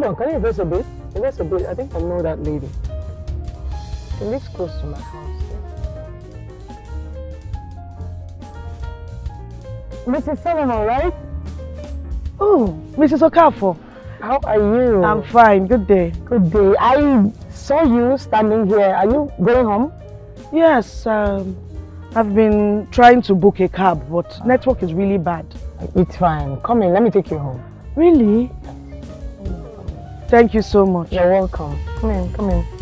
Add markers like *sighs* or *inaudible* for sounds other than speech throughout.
hold on. Can you invest a bit? Invest a bit. I think I know that lady. She lives close to my house. Mrs. Solomon, right? Oh, Mrs. Okafor. How are you? I'm fine. Good day. Good day. I saw you standing here. Are you going home? Yes, um, I've been trying to book a cab, but network is really bad. It's fine. Come in. Let me take you home. Really? Thank you so much. You're welcome. Come in. Come in.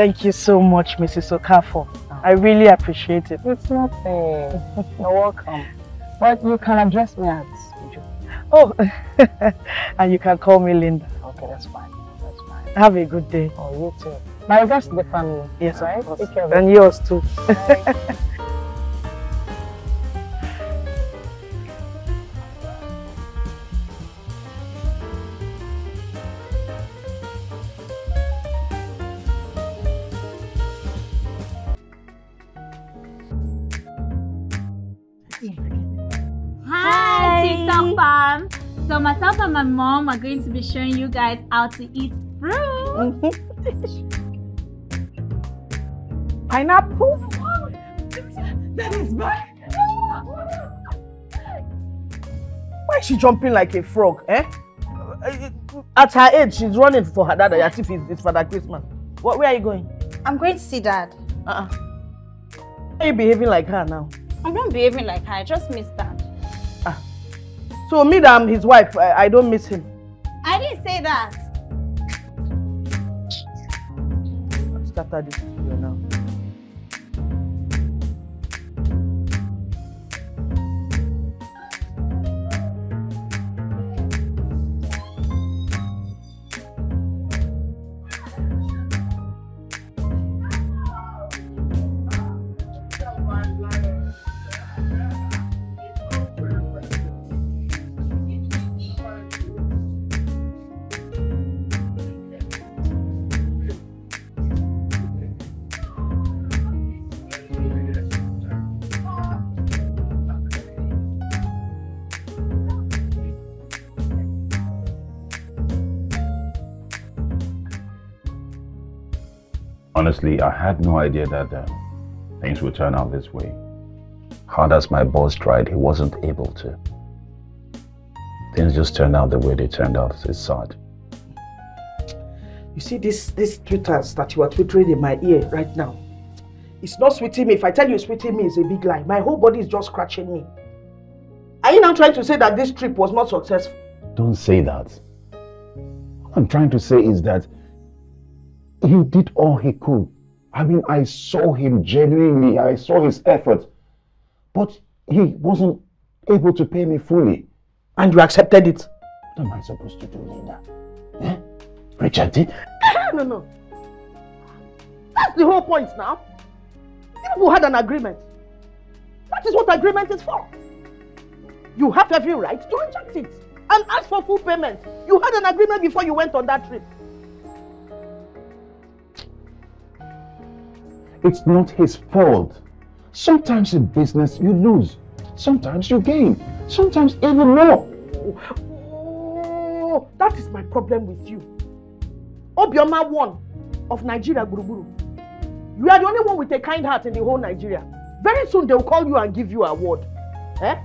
Thank you so much, Mrs. Okafor. Ah. I really appreciate it. It's nothing. *laughs* You're welcome. But you can address me as Uju. Oh, *laughs* and you can call me Linda. Okay, that's fine. That's fine. Have a good day. Oh, you too. My regards to the family. Yes, right? Take care of And yours too. *laughs* and my mom are going to be showing you guys how to eat fruit. Pineapple? That is bad. Why is she jumping like a frog, eh? At her age, she's running for her dad as if it's, it's Father Christmas. What, where are you going? I'm going to see dad. Uh-uh. Why are you behaving like her now? I'm not behaving like her. I just miss dad. So me that I'm his wife, I, I don't miss him. I didn't say that. Scatter this now. Honestly, I had no idea that uh, things would turn out this way. Hard as my boss tried, he wasn't able to. Things just turned out the way they turned out. It's sad. You see this this twitters that you are twittering in my ear right now. It's not sweeting me. If I tell you it's sweeting me, it's a big lie. My whole body is just scratching me. Are you now trying to say that this trip was not successful? Don't say that. What I'm trying to say is that he did all he could. I mean, I saw him genuinely, I saw his effort, but he wasn't able to pay me fully. And you accepted it? What am I supposed to do, Linda? Eh? Reject it? *laughs* no, no. That's the whole point now. You people had an agreement. That is what agreement is for. You have every right to reject it and ask for full payment. You had an agreement before you went on that trip. It's not his fault. Sometimes in business you lose. Sometimes you gain. Sometimes even more. Oh, that is my problem with you. Obioma one of Nigeria Guruguru. You are the only one with a kind heart in the whole Nigeria. Very soon they will call you and give you a award. Eh?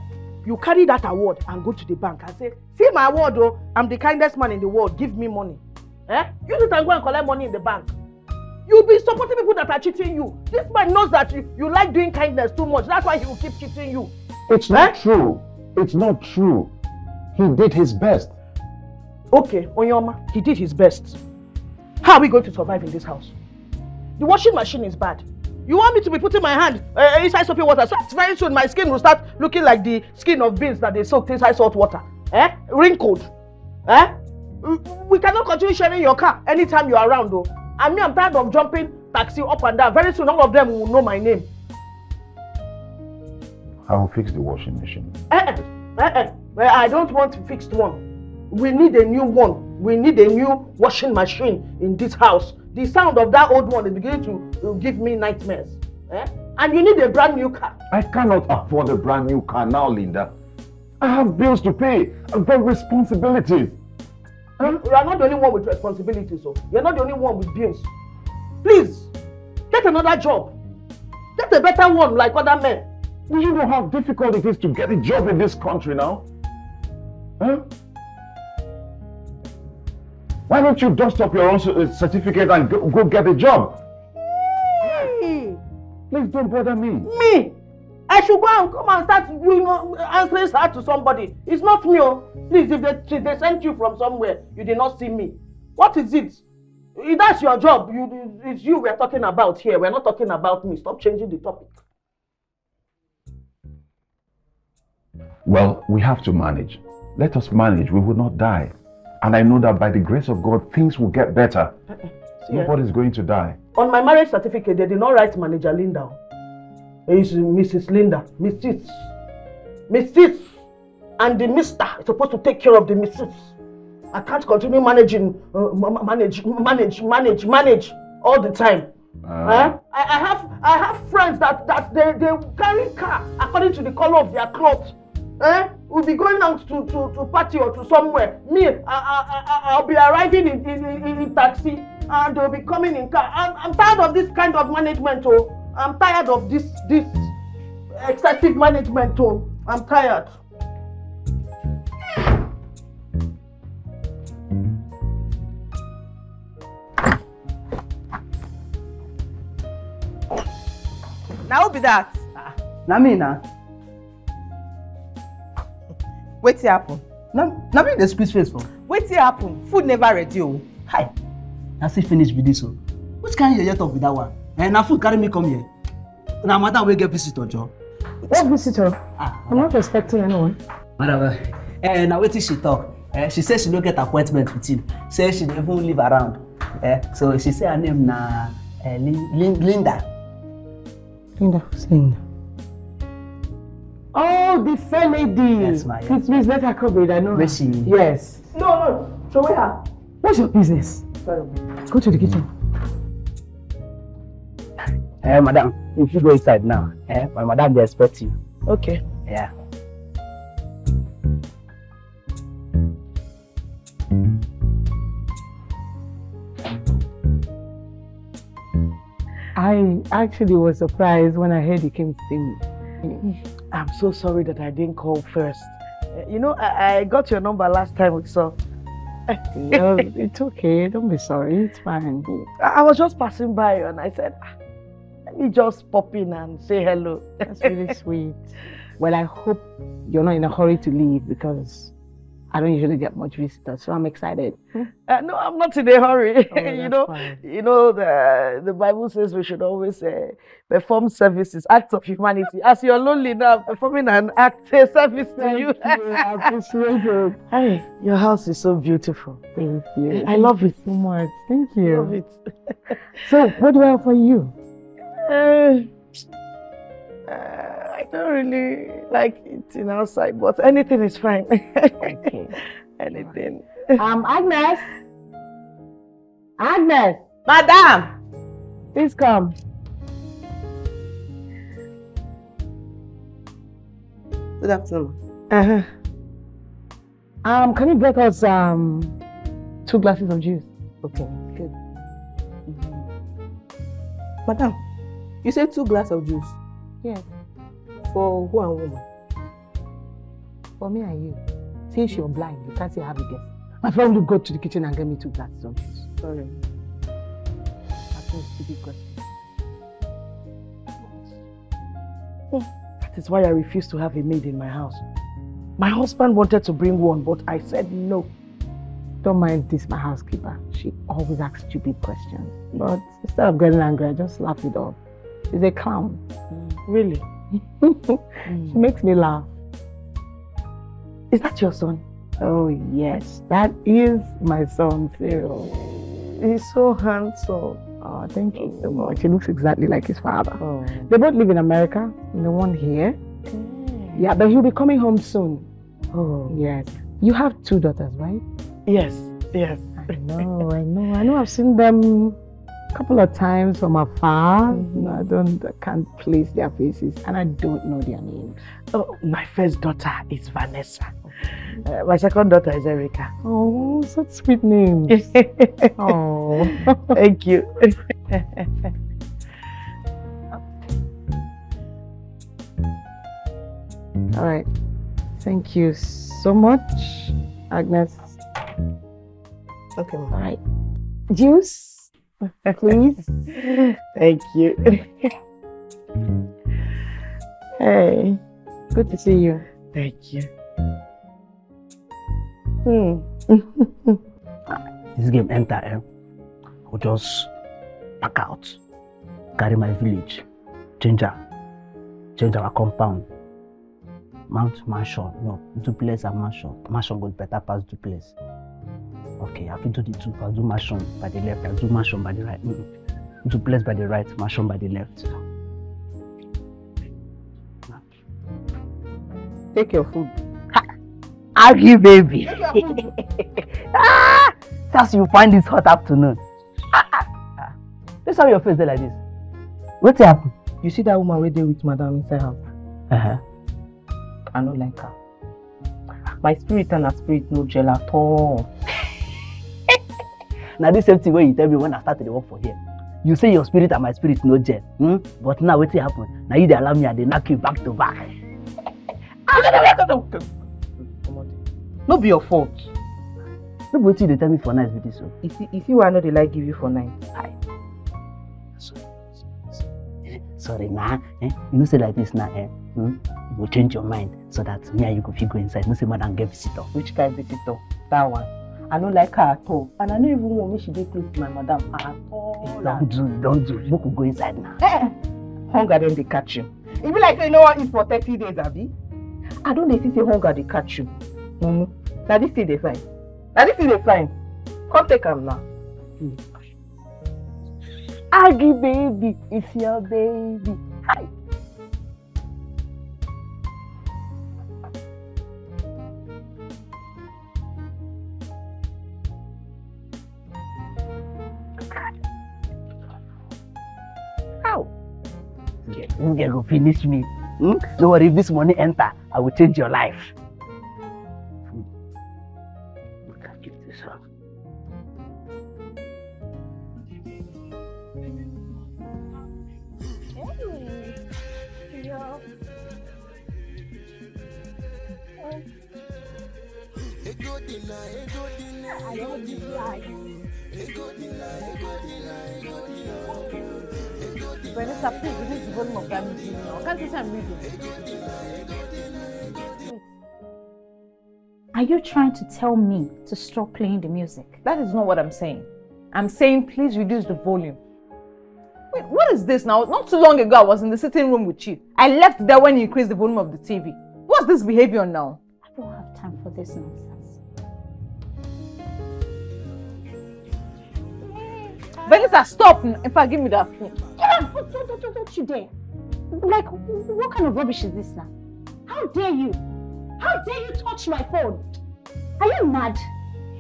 You carry that award and go to the bank and say, see my award oh, I'm the kindest man in the world, give me money. Eh? Use it and go and collect money in the bank. You'll be supporting people that are cheating you. This man knows that you, you like doing kindness too much. That's why he will keep cheating you. It's not true. It's not true. He did his best. Okay, Onyoma, he did his best. How are we going to survive in this house? The washing machine is bad. You want me to be putting my hand uh, inside soapy water? So very soon my skin will start looking like the skin of beans that they soaked inside salt water. Eh? Wrinkled. Eh? We cannot continue sharing your car anytime you're around though. And me, I'm tired of jumping taxi up and down. Very soon all of them will know my name. I will fix the washing machine. Eh, eh, eh, eh. I don't want a fixed one. We need a new one. We need a new washing machine in this house. The sound of that old one is beginning to, to give me nightmares. Eh? And you need a brand new car. I cannot afford a brand new car now, Linda. I have bills to pay. I've got responsibilities. Huh? You are not the only one with responsibilities, oh. so you're not the only one with bills. Please, get another job. Get a better one like other men. Do you know how difficult it is to get a job in this country now? Huh? Why don't you dust up your own uh, certificate and go, go get a job? Hey. Please don't bother me. Me? I should go and come and start you know, answering that to somebody. It's not me. Oh. Please, if they, if they sent you from somewhere, you did not see me. What is it? If that's your job, you, it's you we're talking about here. We're not talking about me. Stop changing the topic. Well, we have to manage. Let us manage. We will not die. And I know that by the grace of God, things will get better. Uh-uh. See, Nobody's uh, going to die. On my marriage certificate, they did not write manager Linda. It's Mrs. Linda. Mrs. Mrs. And the mister is supposed to take care of the Mrs. I can't continue managing, uh, manage, manage, manage, manage all the time. Uh, eh? I, I have I have friends that, that they, they carry car according to the color of their clothes. Eh? We'll be going out to, to, to party or to somewhere. Me, I, I, I, I'll be arriving in, in, in, in taxi and they'll be coming in car. I'm, I'm tired of this kind of management. Oh. I'm tired of this, this excessive management. Oh. I'm tired. Now who be that? Ah, na me na. *laughs* wetin happen. na na me dey squeeze face oh. for. wetin happen food never ready o. hi na still finish be dis o which kind yeye talk be that one eh na food carry me come here na madam wey get visitor jo. what visitor ah, i'm not expecting anyone. madam eh na wetin she talk eh she say she no get appointment with him say she dey even live around eh so she say her name na eh, linda. linda who's linda. Oh, the fair lady. Yes, ma. Yes. Please, let her come in. I know Where she? Yes. No, no. Show her. What's your business? Sorry. Go to the kitchen. Eh, madam, if you go inside now, eh, my madam they expect you. Okay. Yeah. I actually was surprised when I heard you came to see me. I'm so sorry that I didn't call first. You know, I, I got your number last time we saw. *laughs* no, it's okay. Don't be sorry. It's fine. I was just passing by and I said, ah, let me just pop in and say hello. That's really *laughs* sweet. Well, I hope you're not in a hurry to leave because I don't usually get much visitors, so I'm excited. *laughs* Uh, no, I'm not in a hurry. Oh, *laughs* you know, fine. you know the the Bible says we should always uh, perform services, acts of humanity. As you're lonely now, performing an act, a service to Thank you. you. I appreciate it. Hey, your house is so beautiful. Thank you. I love it. so much. Thank you. Love it. So, what do I have for you? Uh, uh, I don't really like eating outside, but anything is fine. Okay. *laughs* anything. Um, Agnes. Agnes, madam please come. good afternoon. Uh-huh. Um, can you get us um two glasses of juice? okay good. madam you say two glasses of juice Yes. for who and woman. For me and you. Since you're blind, you can't say I have a guess. My friend will go to the kitchen and get me two glasses of juice. sorry. That's a stupid question. Oh, that is why I refuse to have a maid in my house. My husband wanted to bring one, but I said no. Don't mind this, my housekeeper. She always asks stupid questions. But instead of getting angry, I just laugh it off. She's a clown. Mm. Really? Mm. *laughs* She makes me laugh. Is that your son? Oh yes, that is my son, Cyril. He's so handsome. Oh, thank you so oh. much. He looks exactly like his father. Oh. They both live in America. and The one here. Yeah, but he'll be coming home soon. Oh. Yes. You have two daughters, right? Yes. Yes. I know, *laughs* I know. I know I've seen them couple of times from afar. No, I don't I can't place their faces and I don't know their names. Oh, my first daughter is Vanessa. Uh, my second daughter is Erica. Oh, such sweet names. *laughs* oh. *laughs* Thank you. *laughs* All right. Thank you so much, Agnes. okay, All right. Juice, *laughs* please. Thank you. *laughs* Hey, good to see you. Thank you. Hmm. *laughs* This game enter, eh? I'll just pack out, carry my village, change her, change our compound, mount mansion, no, duplex and mansion. Mansion go better pass duplex. Okay, I fit do the two. I'll do mansion by the left, I'll do mansion by the right. Mm -mm. Duplex by the right, mansion by the left. Take your food. Aggie baby. *laughs* ah, that's you find this hot afternoon. Ah, ah, ah. This how your face dey like this. What happen? You see that woman wey dey with madam inside house? Uh-huh. I no like her. My spirit and her spirit no gel at all. Na this same thing wey you tell me when i start to dey work for here you say your spirit and my spirit no gel hmm? but now wetin happen na you dey allow me i dey knack you back to back. No be your fault. no be wetin you dey tell me for night be this o. You see, you see why I no dey like give you for night. sorry sorry sorry na eh? you know say like this na eh? hmm? you go change your mind so that me and you go fit go inside know say madam get visitor. Which kind visitor? That one. I don't like her at all. And I no even want make she dey close to my madam at all. don do don do make we go inside now. Eh, hunger don dey catch you. E be like say you no wan eat for thirty days abi? I don dey see say hunger dey catch you. Mumu, na dis thing dey fine. Na dis thing dey fine. Come take am now. Aggie baby, it's your baby. Hi. You go finish me. Hmm? Don't worry, if this money enter, I will change your life. Vanessa, please reduce the volume of that music now. Can't you say I'm reading? Are you trying to tell me to stop playing the music? That is not what I'm saying. I'm saying please reduce the volume. Wait, what is this now? Not too long ago, I was in the sitting room with you. I left there when you increased the volume of the TV. What's this behavior now? I don't have time for this nonsense. Vanessa, stop! In fact, give me that phone. Yeah, don't, don't, don't, don't you dare. Like, what kind of rubbish is this now? How dare you? How dare you touch my phone? Are you mad?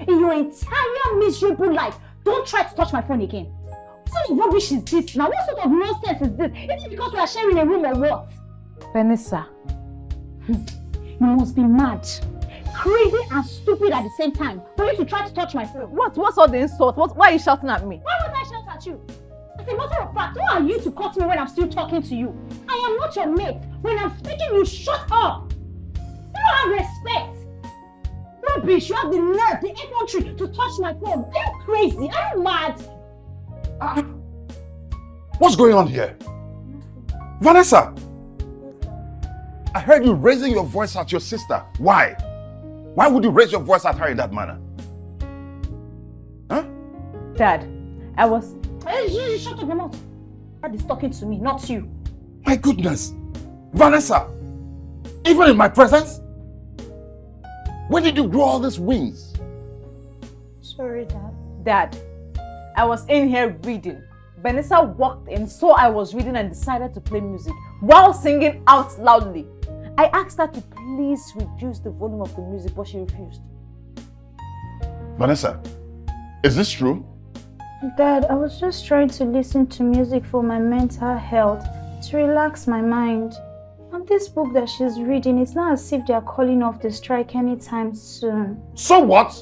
In your entire miserable life, don't try to touch my phone again. What sort of rubbish is this now? What sort of nonsense is this? Is it because we are sharing a room or what? Vanessa, *laughs* You must be mad. Crazy and stupid at the same time for you to try to touch my phone. what? What's all the insult? What, why are you shouting at me? Why would I shout at you? As a matter of fact, who are you to cut me when I'm still talking to you? I am not your mate. When I'm speaking, you shut up. You don't have respect. Rubbish, you have the nerve, the infantry to touch my phone. Are you crazy? Are you mad? Ah. What's going on here? Vanessa! I heard you raising your voice at your sister. Why? Why would you raise your voice at her in that manner? Huh? Dad, I was. Hey, you, you shut up your mouth. Dad is talking to me, not you. My goodness. Vanessa, even in my presence? Where did you grow all these wings? Sorry, Dad. Dad, I was in here reading. Vanessa walked in, saw I was reading and decided to play music while singing out loudly. I asked her to please reduce the volume of the music, but she refused. Vanessa, is this true? Dad, I was just trying to listen to music for my mental health, to relax my mind. And this book that she's reading, it's not as if they're calling off the strike anytime soon. So what?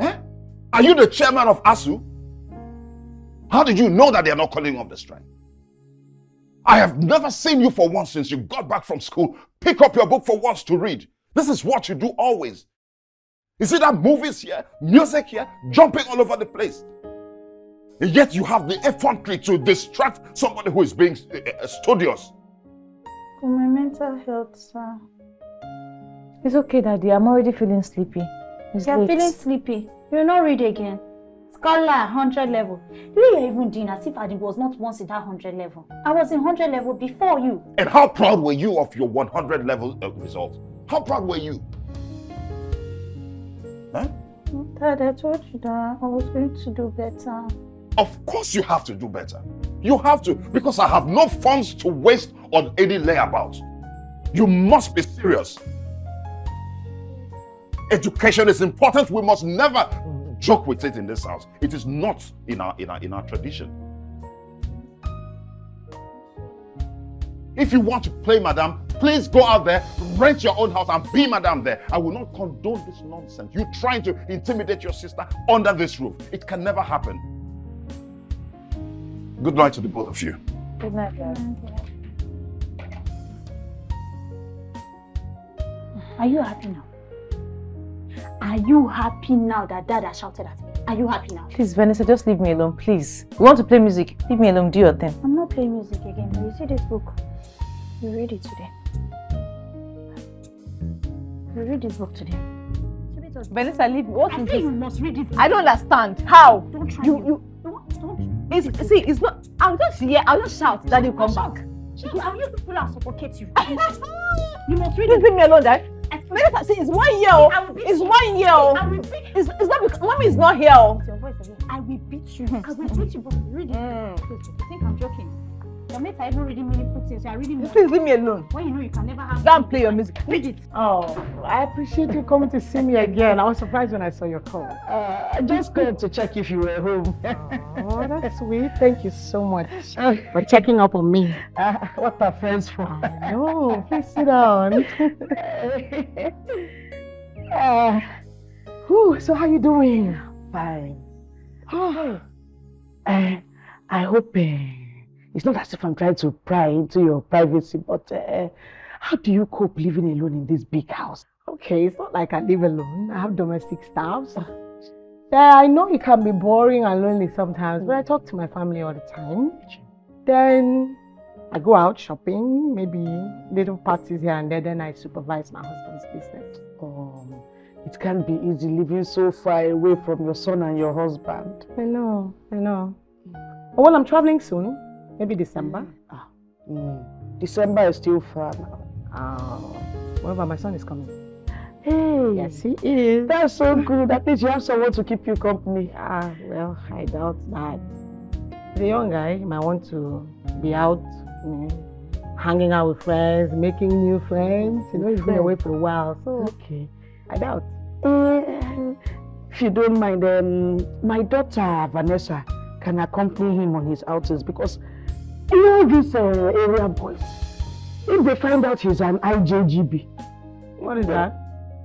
Eh? Are you the chairman of ASUU? How did you know that they're not calling off the strike? I have never seen you for once since you got back from school. Pick up your book for once to read. This is what you do always. You see that movies here, music here, jumping all over the place. And yet you have the effrontery to distract somebody who is being uh, studious. For my mental health, sir. It's okay, Daddy. I'm already feeling sleepy. It's You're late. feeling sleepy. You'll not read again. Scholar, 100 level. You're even doing as if I was not once in that 100 level. I was in 100 level before you. And how proud were you of your 100 level uh, result? How proud were you? Huh? Dad, I told you that I was going to do better. Of course you have to do better. You have to, because I have no funds to waste on any layabouts. You must be serious. Education is important. We must never joke with it in this house. It is not in our in our in our tradition. If you want to play madam, please go out there, rent your own house and be madam there. I will not condone this nonsense. You trying to intimidate your sister under this roof. It can never happen. Good night to the both of you. Good night, Dad. Are you happy now? Are you happy now that dad has shouted at me? Are you happy now? Please, Vanessa, just leave me alone, please. We want to play music. Leave me alone. Do your thing. I'm not playing music again. You see this book? You read it today. You read this book today. Vanessa, leave me. What I is this? you must read it. I don't understand. How? Don't try You, me. you, Don't, don't. it's, see, it's not, I'll just hear, I'll just shout that you come back. Shut up. I'll use people and suffocate you. *laughs* you must read Please it. leave me alone, Dad. Swear. Vanessa, see, it's one year. oh. I will beat It's you. one year. oh. I will beat It's, it's not because mommy is not here. oh. It's your voice again. I will beat you. I will beat you, but read it. Mm. You think I'm joking? Your mates are even reading meaningful things. You are reading Please leave me alone. when you know you can never have. Go and play your music. Read it. Oh, I appreciate you coming to see me again. I was surprised when I saw your call. Uh, I just called to check if you were home. oh, that's sweet. Thank you so much for checking up on me. Uh, what are friends for? I know. Please sit down. *laughs* uh, whew, so how you doing? Fine. Oh, uh, I hope uh, it's not as if I'm trying to pry into your privacy, but uh, how do you cope living alone in this big house? Okay, it's not like I live alone. I have domestic staffs. Yeah, I know it can be boring and lonely sometimes, but I talk to my family all the time. Then I go out shopping, maybe little parties here and there, then I supervise my husband's business. Um, it can't be easy living so far away from your son and your husband. I know, I know. Well, I'm traveling soon, maybe December. Ah, mm. December is still far now. Oh, whenever my son is coming. Hey, Yes, he is. that's so *laughs* good. At least you have someone to keep you company. Ah, well, I doubt that. The young guy might want to be out, you know, hanging out with friends, making new friends. You know, he's been away for a while, so Okay. I doubt. Eh, if you don't mind, um, my daughter Vanessa can accompany him on his outings because you know these uh, area boys. If they find out he's an IJGB, What is that?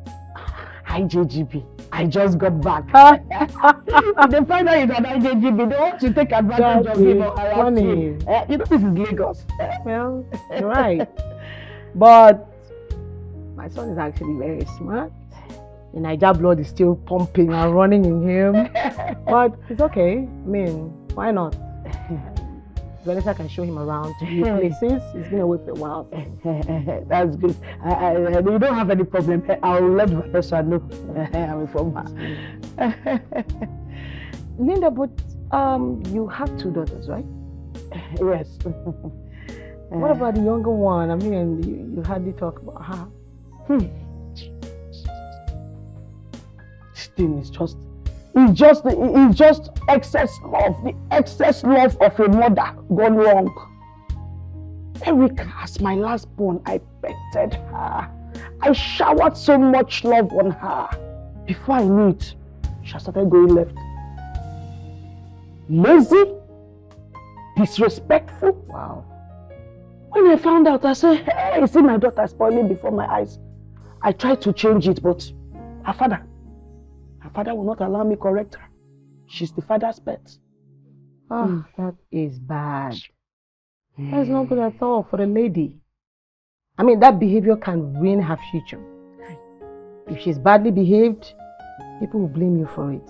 *sighs* IJGB. I just got back. *laughs* if they find out he's an IJGB, they want to take advantage That of him or harass him. Eh, you know this is Lagos. Well, you're right. But my son is actually very smart. The Naija blood is still pumping and running in him. *laughs* But it's okay. I mean, why not? *laughs* Vanessa can show him around new places. He's been away for a while. so- *laughs* That's good. I, I, you don't have any problem. I'll let Vanessa know. I'm inform her. Linda, but um, you have two daughters, right? *laughs* Yes. *laughs* What about the younger one? I mean, you, you hardly talk about her. This thing is just, it's just, it's just excess love, the excess love of a mother gone wrong. Erica, as my last born, I petted her. I showered so much love on her. Before I knew it, she started going left. Lazy, disrespectful. Wow. When I found out, I said, hey, see my daughter spoiling before my eyes. I tried to change it, but her father, her father will not allow me correct her. She's the father's pet. Oh, that is bad. That's not good at eh. all for a lady. I mean, that behavior can ruin her future. If she's badly behaved, people will blame you for it.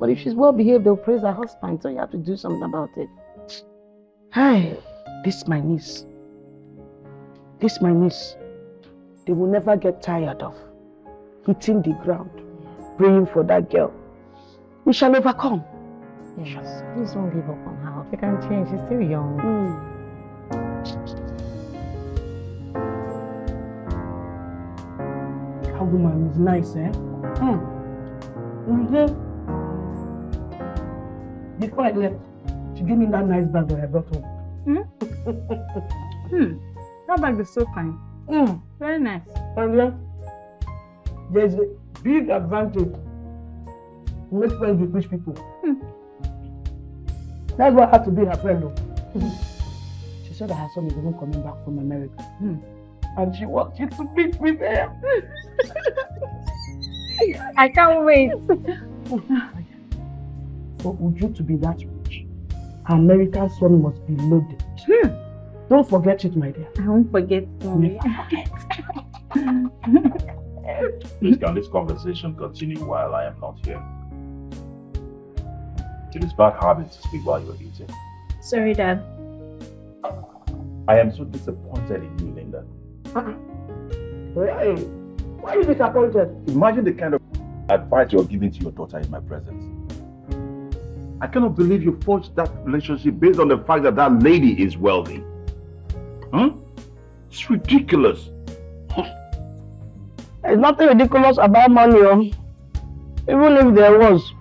But if she's well behaved, they'll praise her husband, so you have to do something about it. Hey, this my niece. This my niece. They will never get tired of hitting the ground, praying for that girl. We shall overcome. Yes. Please don't give up on her. She can change. She's still young. That woman is nice, eh? Hmm. You see, Before I left, she gave me that nice bag that I brought home. Hmm. *laughs* That bag is so fine. Mm. Very nice. And then, there's a big advantage to make friends with rich people. Hmm. That's why I had to be her friend. Though. Hmm. she said that her son is even coming back from America. Hmm. And she wants you to meet me there. I can't wait. For Uju to be that rich, her American son must be loaded. Don't forget it, my dear. I won't forget. Mommy. *laughs* Please, can this conversation continue while I am not here? It is bad habit to speak while you're eating. Sorry, Dad. I am so disappointed in you, Linda. Hey, why are you disappointed? Imagine the kind of advice you're giving to your daughter in my presence. I cannot believe you forged that relationship based on the fact that that lady is wealthy. Huh? It's ridiculous. There's nothing ridiculous about money. Oh. Even if there was,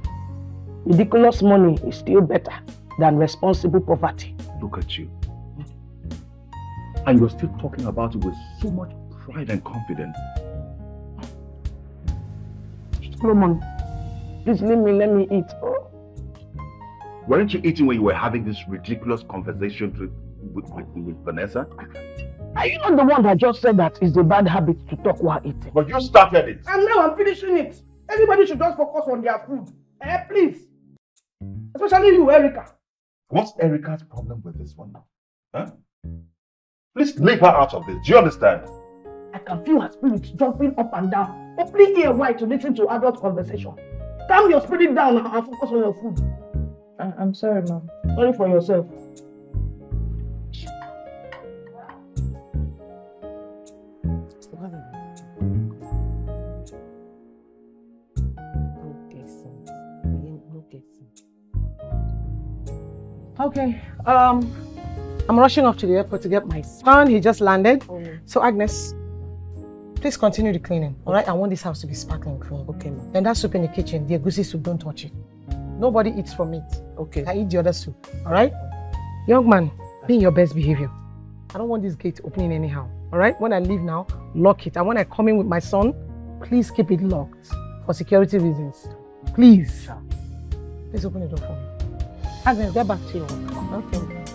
ridiculous money is still better than responsible poverty. Look at you. And you're still talking about it with so much pride and confidence. Solomon, please leave me, let me eat. Oh. Weren't you eating when you were having this ridiculous conversation to, with, with, with Vanessa? Are you not the one that just said that it's a bad habit to talk while eating? But you started it. And now I'm finishing it. Everybody should just focus on their food. Eh, please. Especially you, Erica. What's Erica's problem with this one? now? Huh? Please leave her out of this. Do you understand? I can feel her spirit jumping up and down, opening ear wide to listen to adult conversation. Calm your spirit down and focus on your food. I- I'm sorry, Mom. Sorry for yourself. Okay, um, I'm rushing off to the airport to get my son. He just landed. So Agnes, please continue the cleaning. All right, I want this house to be sparkling clean. Okay, ma'am. And that soup in the kitchen, the egusi soup, don't touch it. Nobody eats from it. Okay. I eat the other soup. All right, young man, be in your best behavior. I don't want this gate opening anyhow. All right, when I leave now, lock it. And when I come in with my son, please keep it locked for security reasons. Please. Please open the door for me. Agnes, get back to your work. Okay.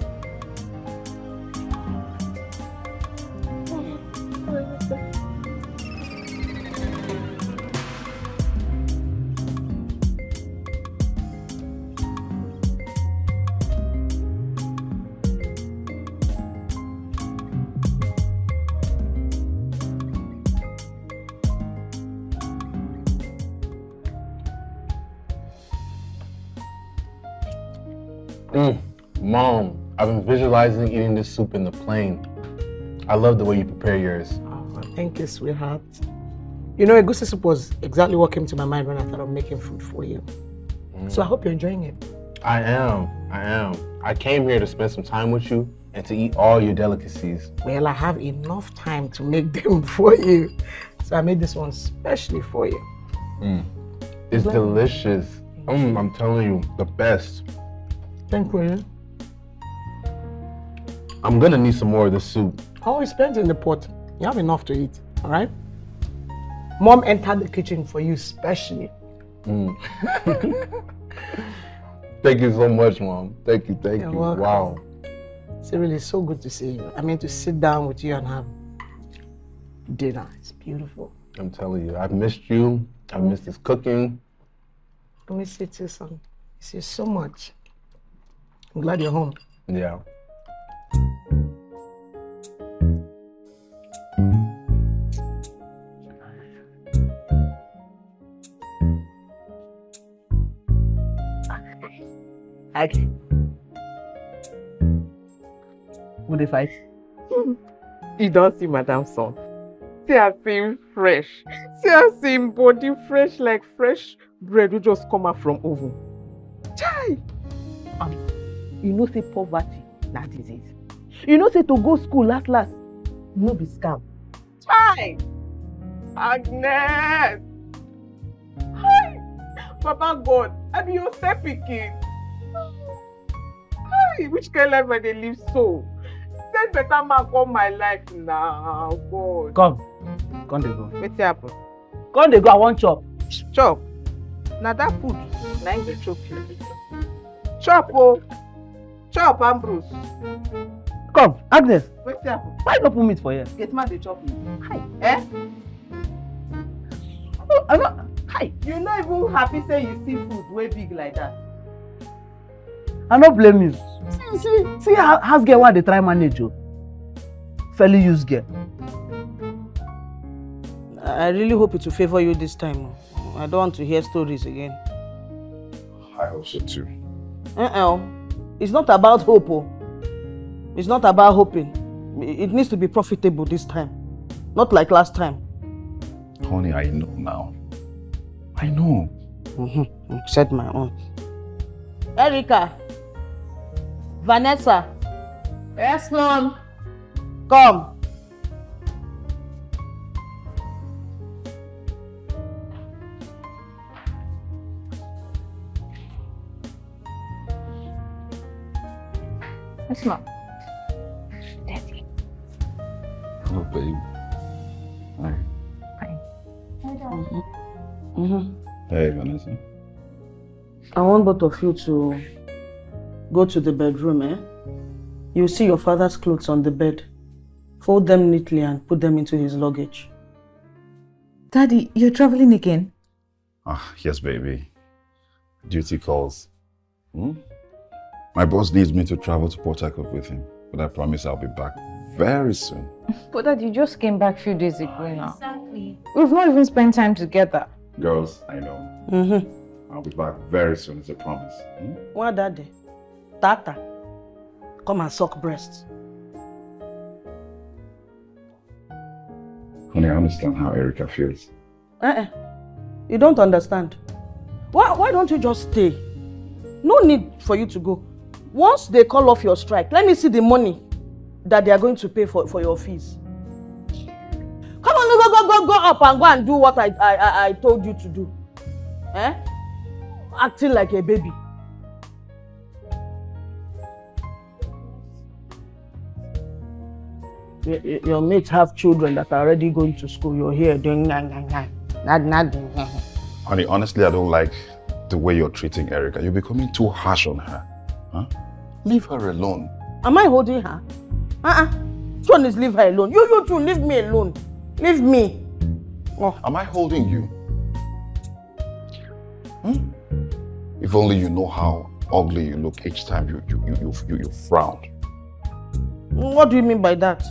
Visualizing eating this soup in the plane. I love the way you prepare yours. Oh, thank you, sweetheart. You know, egusi soup was exactly what came to my mind when I thought of making food for you. So I hope you're enjoying it. I am. I am. I came here to spend some time with you and to eat all your delicacies. Well, I have enough time to make *laughs* them for you. So I made this one specially for you. Mm. It's delicious. Mm, I'm telling you, the best. Thank you. I'm gonna need some more of this soup. Oh, it's spent in the pot. You have enough to eat, all right? Mom entered the kitchen for you specially. Mm. *laughs* thank you so much, Mom. Thank you, thank You're you. welcome. Wow. It's really so good to see you. I mean, to sit down with you and have dinner. It's beautiful. I'm telling you, I've missed you. I've missed this cooking. I miss you too, son. Miss you so much. I'm glad you're home. Yeah. Okay. Will they fight? You don't see Madam Son. See her seem fresh. See her seem body fresh like fresh bread we just come out from oven. Chai! Um, you know say poverty na disease. You know say to go school last last no be scam. Chai! Agnes! Hi! Papa God, I be your step pikin. Hi! Which kind life I dey live so? Send better man come my life now, God. Come. Come they go. Wetin happen? Come they go, I want chop. Chop. Na that food na im dey choke you. Chop o. Chop Ambrose. Come, Agnes. Wetin happen? Why you no put meat for here? Get man dey chop me. Hi. Eh? Oh, I no. Hi. You no even happy say you see food wey big like that. I no blame you. See, see, see how house girl wey dey try manage o. Fairly used girl. I really hope it will favour you this time. o. I don't want to hear stories again. I hope so too. Uh-uh. It's not about hope. Oh. It's not about hoping. It needs to be profitable this time. Not like last time. Honey, I know now. I know. Mm-hmm. Said my own. Erica. Vanessa. Yes, mom. Come. Yes, mom. Oh, babe. Hi. Mm-hmm. Hey, Vanessa. I want both of you to go to the bedroom, eh? You see your father's clothes on the bed. Fold them neatly and put them into his luggage. Daddy, you're traveling again? Ah, yes, baby. Duty calls. Hmm? My boss needs me to travel to Port Harcourt with him, but I promise I'll be back very soon. *laughs* But Daddy, you just came back a few days ago now. Exactly. We've not even spent time together. Girls, I know. Mm-hmm. I'll be back very soon, it's a promise. Hmm? What daddy? Tata. Come and suck breasts. Honey, I understand how Erica feels. Uh-uh. You don't understand. Why, why don't you just stay? No need for you to go. Once they call off your strike, let me see the money that they are going to pay for, for your fees. Come on, go, go, go, go up and go and do what I, I, I, told you to do. Eh? Acting like a baby. Your, mates have children that are already going to school. You're here doing nang, nang, nang. Nad, nad, nang. Honey, honestly, I don't like the way you're treating Erica. You're becoming too harsh on her. Huh? Leave her alone. Am I holding her? Uh-uh. Which one is leave her alone? You, you two, leave me alone. Leave me. Oh, am I holding you? Hmm? If only you know how ugly you look each time you you you you, you, you frown. What do you mean by that?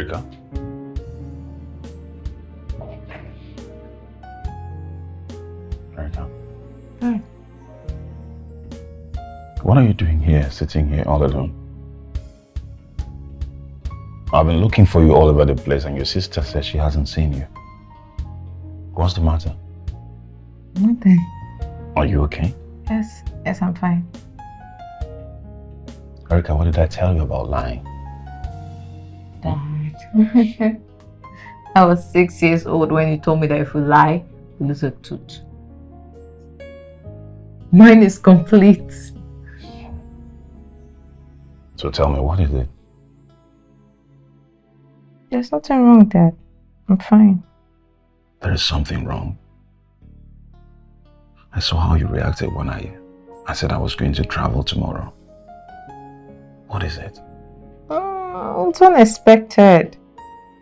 Erica. Erica. Hmm. What are you doing here, sitting here all alone? I've been looking for you all over the place and your sister says she hasn't seen you. What's the matter? Nothing. Are you okay? Yes, yes, I'm fine. Erica, what did I tell you about lying? Dad. *laughs* I was six years old when you told me that if you lie, you lose a tooth. Mine is complete. So tell me, what is it? There's nothing wrong, Dad. I'm fine. There is something wrong. I saw how you reacted when I, I said I was going to travel tomorrow. What is it? Uh, it's unexpected.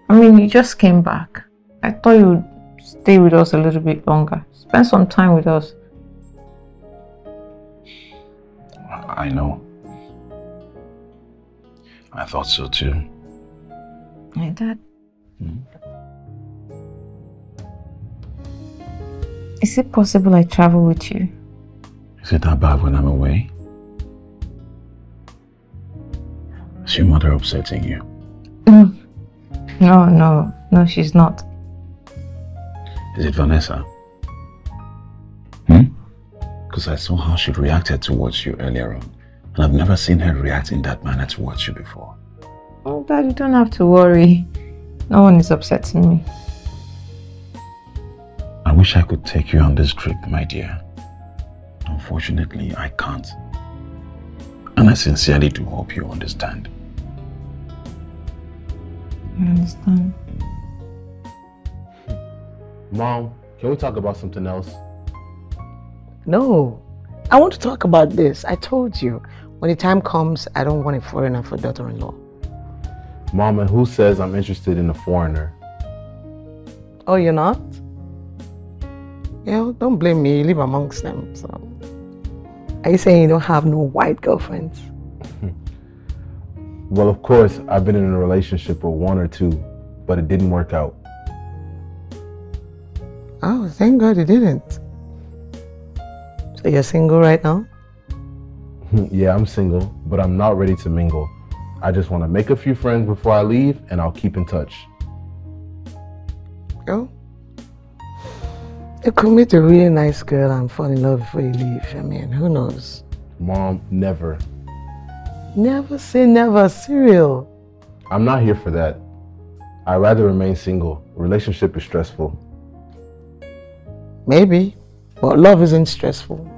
I mean, you just came back. I thought you'd stay with us a little bit longer. Spend some time with us. I know. I thought so too. My dad. Hmm? Is it possible I travel with you? Is it that bad when I'm away? Is your mother upsetting you? Mm. No, no, no, she's not. Is it Vanessa? Hmm? Because I saw how she reacted towards you earlier on. And I've never seen her react in that manner towards you before. Oh, Dad, you don't have to worry. No one is upsetting me. I wish I could take you on this trip, my dear. Unfortunately, I can't. And I sincerely do hope you understand. I understand. Mom, can we talk about something else? No. I want to talk about this. I told you. When the time comes, I don't want a foreigner for daughter-in-law. Mom, and who says I'm interested in a foreigner? Oh, you're not? Yeah, don't blame me. You live amongst them, so. Are you saying you don't have no white girlfriends? Well, of course, I've been in a relationship with one or two, but it didn't work out. Oh, thank God it didn't. So you're single right now? *laughs* yeah, I'm single, but I'm not ready to mingle. I just want to make a few friends before I leave, and I'll keep in touch. Oh. You could meet a really nice girl and fall in love before you leave. I mean, who knows? Mom, never. Never say never, Cyril. I'm not here for that. I'd rather remain single. Relationship is stressful. Maybe, but love isn't stressful.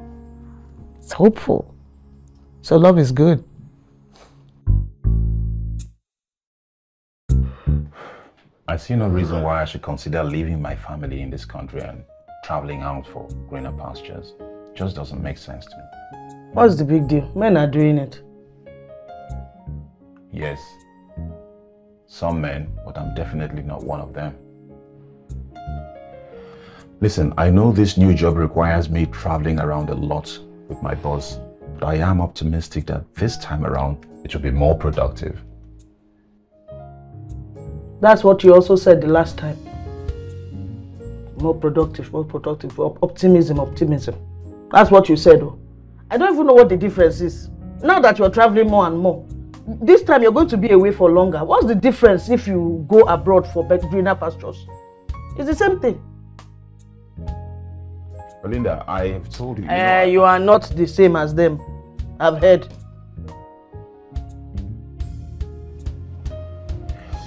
It's hopeful. So love is good. I see no reason why I should consider leaving my family in this country and traveling out for greener pastures. Just doesn't make sense to me. What's the big deal? Men are doing it. Yes, some men, but I'm definitely not one of them. Listen, I know this new job requires me traveling around a lot with my boss, but I am optimistic that this time around it will be more productive. That's what you also said the last time. More productive, more productive. Optimism, optimism. That's what you said. I don't even know what the difference is. Now that you're traveling more and more, this time you're going to be away for longer. What's the difference if you go abroad for greener pastures? It's the same thing. Belinda, I have told you. You, uh, you are not the same as them. I've heard.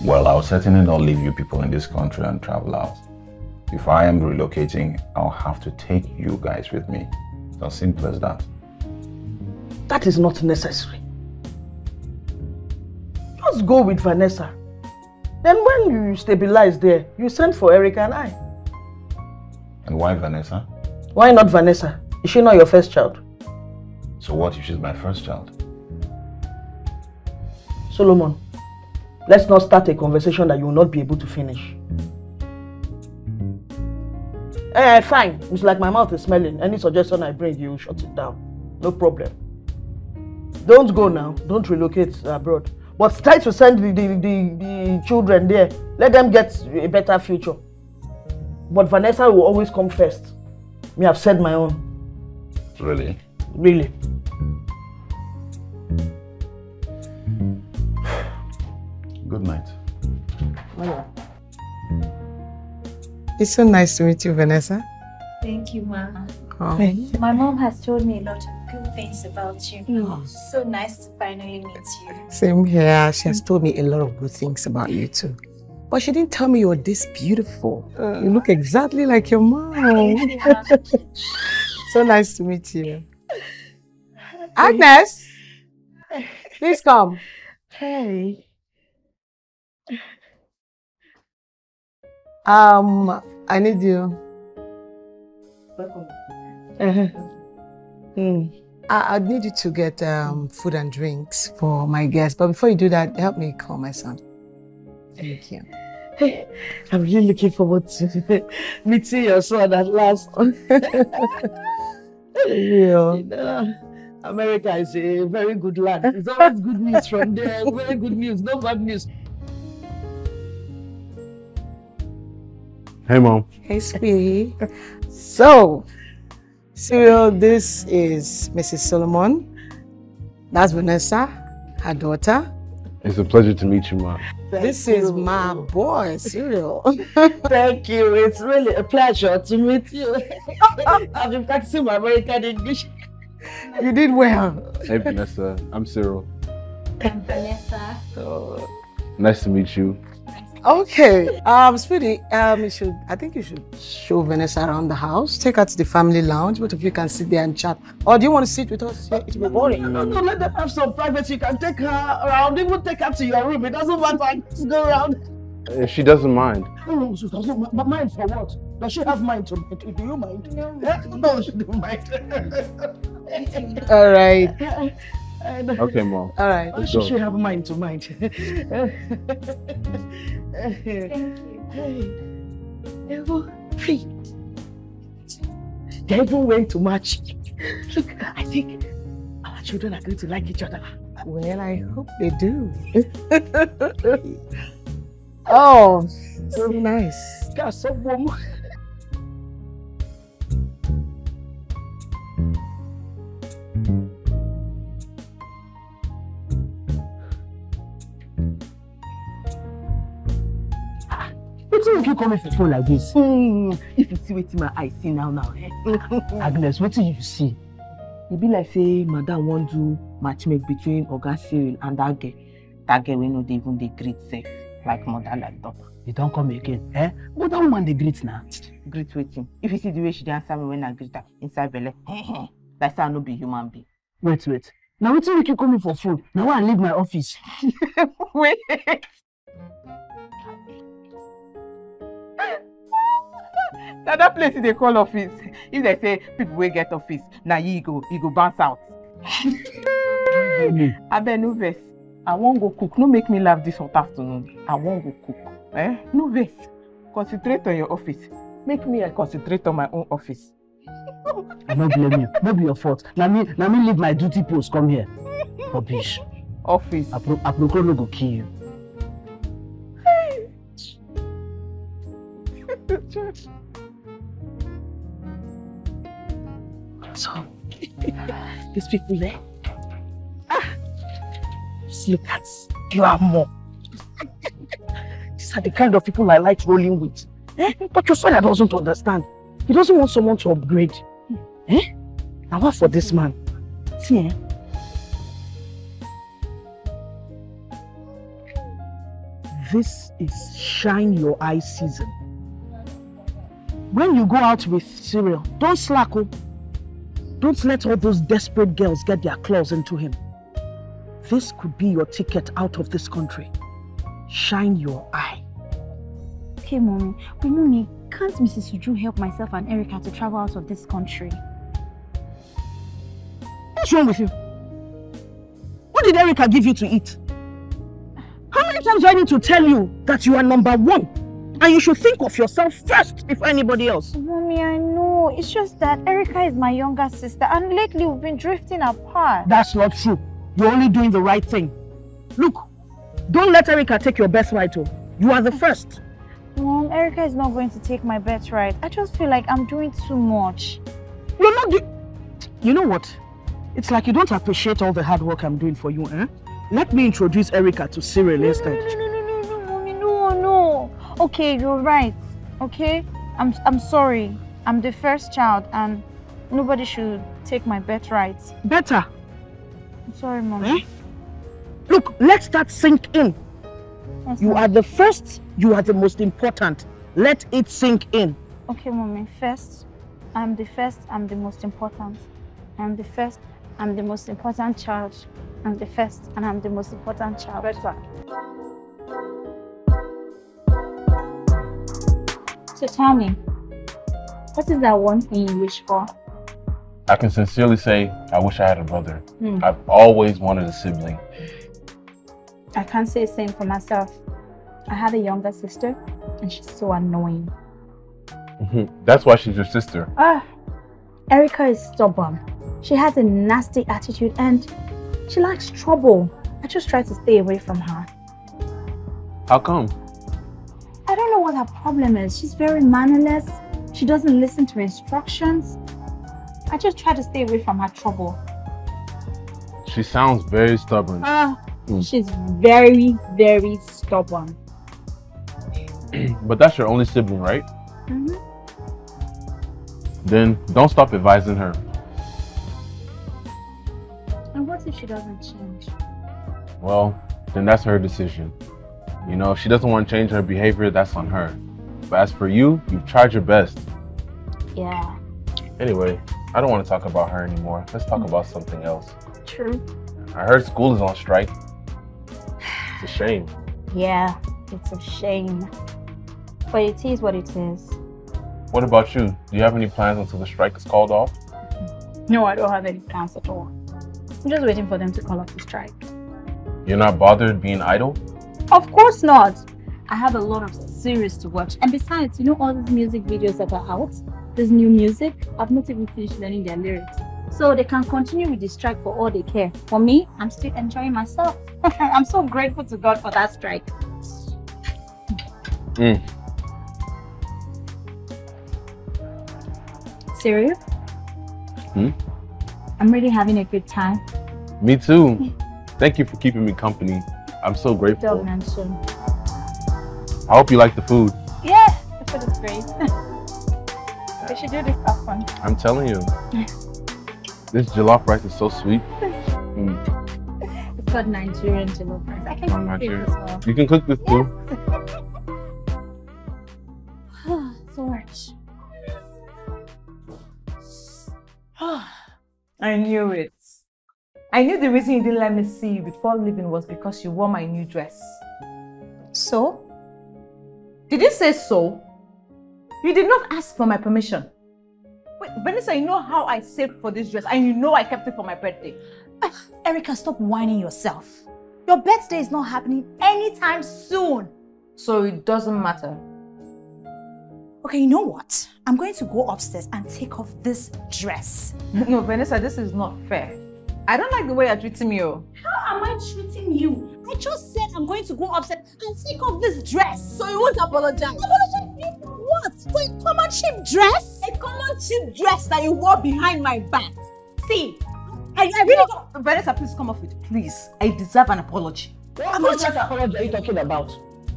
Well, I'll certainly not leave you people in this country and travel out. If I am relocating, I'll have to take you guys with me. It's as simple as that. That is not necessary. Just go with Vanessa. Then when you stabilize there, you send for Erica and I. And why Vanessa? Why not Vanessa? Is she not your first child? So what if she's my first child? Solomon, let's not start a conversation that you will not be able to finish. Eh, fine. It's like my mouth is smelling. Any suggestion I bring, you shut it down. No problem. Don't go now. Don't relocate abroad. But try to send the, the, the, the children there. Let them get a better future. But Vanessa will always come first. Me, I've said my own. Really? Really. Good night. It's so nice to meet you, Vanessa. Thank you, Ma. Oh. Thank you. My mom has told me a lot things about you. So nice to finally meet you. Same here. She has told me a lot of good things about you too. But she didn't tell me you're this beautiful. you look exactly like your mom. *laughs* so nice to meet you. Agnes, please come. Hey. Um, I need you. Welcome. Uh-huh. Hmm. I, I need you to get um, food and drinks for my guests. But before you do that, help me call my son. Thank you. Hey, I'm really looking forward to *laughs* meeting your son at last. *laughs* Yeah. You know, America is a very good land. It's always good news from there. Very good news, no bad news. Hey, mom. Hey, sweetie. so, Cyril, this is Mrs. Solomon. That's Vanessa, her daughter. It's a pleasure to meet you, mom. this is my boy, Cyril. *laughs* Thank you. It's really a pleasure to meet you. *laughs* I've been practicing my American English. you did well. Hey, Vanessa. I'm Cyril. I'm Vanessa. Uh, nice to meet you. Okay, um, sweetie, um, you should. I think you should show Vanessa around the house. Take her to the family lounge. Both of you can sit there and chat. Or do you want to sit with us here? It will be boring. No, no, let them have some privacy. You can take her around, even take her to your room. It doesn't matter. Just go around. If she doesn't mind. No, no, she doesn't mi- but mind for what? Does she have mind to mind? Do you mind? No, *laughs* no she don't mind. *laughs* All right. And- Okay, mom. All right. Why Let's should go. she have mind to mind? *laughs* Thank you. Ever free. They even went to match. Look, I think our children are going to like each other. Well, I hope they do. *laughs* oh, so nice. Got some woman. Wetin make you come for phone like this? Hmm, if you see wetin my eye see now now, eh? *laughs* Agnes, wetin you see? e be like say madam wan do matchmake between oga cyril and dat girl dat girl wey no dey even dey greet sef like mother like daughter. You don come again, eh? But that woman dey greet na. greet wetin if you see the way she dey answer me when i greet her inside belle like say i no be human being. Wait, wait. Na wetin make you come for phone? Na why I leave my office. *laughs* wait. Na that place you dey call office if dem say people wey get office na you go you go bounce out. *laughs* abeg no vex i wan go cook no make me laugh this hot afternoon i wan go cook eh no vex concentrate on your office make me i concentrate on my own office. I *laughs* no blame you. No be your fault. Na me, na me leave my duty post come here. Rubbish. office. Apro Aproko no go kill you. So, *laughs* these people there, ah, just look at glamour. *laughs* These are the kind of people I like rolling with. Eh? But your father doesn't understand. He doesn't want someone to upgrade. Eh? Now what for this man? See, eh? This is shine your eye season. When you go out with Cyril, don't slack, oh. Don't let all those desperate girls get their claws into him. This could be your ticket out of this country. Shine your eye. Okay, mommy. But mommy, can't Mrs. Uju help myself and Erica to travel out of this country? What's wrong with you? What did Erica give you to eat? How many times do I need to tell you that you are number one? And you should think of yourself first before anybody else. Mommy, I know. It's just that Erica is my younger sister and lately we've been drifting apart. That's not true. You're only doing the right thing. Look, don't let Erica take your birthright. Oh. You are the first. Mom, Erica is not going to take my best right. I just feel like I'm doing too much. You're not do- You know what? It's like you don't appreciate all the hard work I'm doing for you, eh? Let me introduce Erica to Cyril instead. No, no, no, no, no, no, no, no, Okay, you're right. Okay? I'm I'm sorry. I'm the first child and nobody should take my birthright. Better. I'm sorry, Mom. Eh? Look, let that sink in. Yes, You Mom. are the first, you are the most important. Let it sink in. Okay, Mommy. First, I'm the first, I'm the most important. I'm the first, I'm the most important child. I'm the first, and I'm the most important child. Better. So tell me, what is that one thing you wish for? I can sincerely say I wish I had a brother. Hmm. I've always wanted a sibling. I can't say the same for myself. I had a younger sister, and she's so annoying. That's why she's your sister. Ah, Erica is stubborn. She has a nasty attitude and she likes trouble. I just try to stay away from her. How come? I don't know what her problem is. She's very mannerless. She doesn't listen to instructions. I just try to stay away from her trouble. She sounds very stubborn. Ah, Hmm. she's very, very stubborn. *clears throat* but that's your only sibling, right? Mhm. Then don't stop advising her. And what if she doesn't change? Well, then that's her decision. You know, if she doesn't want to change her behavior, that's on her. But as for you, you've tried your best. Yeah, Anyway, I don't want to talk about her anymore. Let's talk mm. about something else. true. I heard school is on strike. It's a shame. Yeah, it's a shame. But it is what it is. What about you? Do you have any plans until the strike is called off? No, I don't have any plans at all. I'm just waiting for them to call off the strike. You're not bothered being idle? Of course not. I have a lot of series to watch. And besides, you know all these music videos that are out? This new music? I've not even finished learning their lyrics. So they can continue with the strike for all they care. For me, I'm still enjoying myself. *laughs* I'm so grateful to God for that strike. Mm. Serious? Hmm? I'm really having a good time. Me too. Thank you for keeping me company. I'm so grateful. Don't mention. I hope you like the food. Yeah, the food is great. *laughs* we should do this often. I'm telling you. This jollof rice is so sweet. Mm. *laughs* It's called Nigerian jollof rice. I can Oh, cook it Nigeria. as well. You can cook this too. *sighs* so much. *sighs* I knew it. I knew the reason you didn't let me see you before leaving was because you wore my new dress. So? Did you say so? You did not ask for my permission. Wait, Vanessa, you know how I saved for this dress and you know I kept it for my birthday. Uh, Erica, stop whining yourself. Your birthday is not happening anytime soon. So it doesn't matter. Okay, you know what? I'm going to go upstairs and take off this dress. *laughs* No, Vanessa, this is not fair. I don't like the way you're treating me. oh. How am I treating you? I just said I'm going to go upstairs and take off this dress. So you won't apologize? Apologize what? For a common cheap dress? A common cheap dress that you wore behind my back. See, I, I really don't. Vanessa, please come off it, please. I deserve an apology. What apology are you talking about?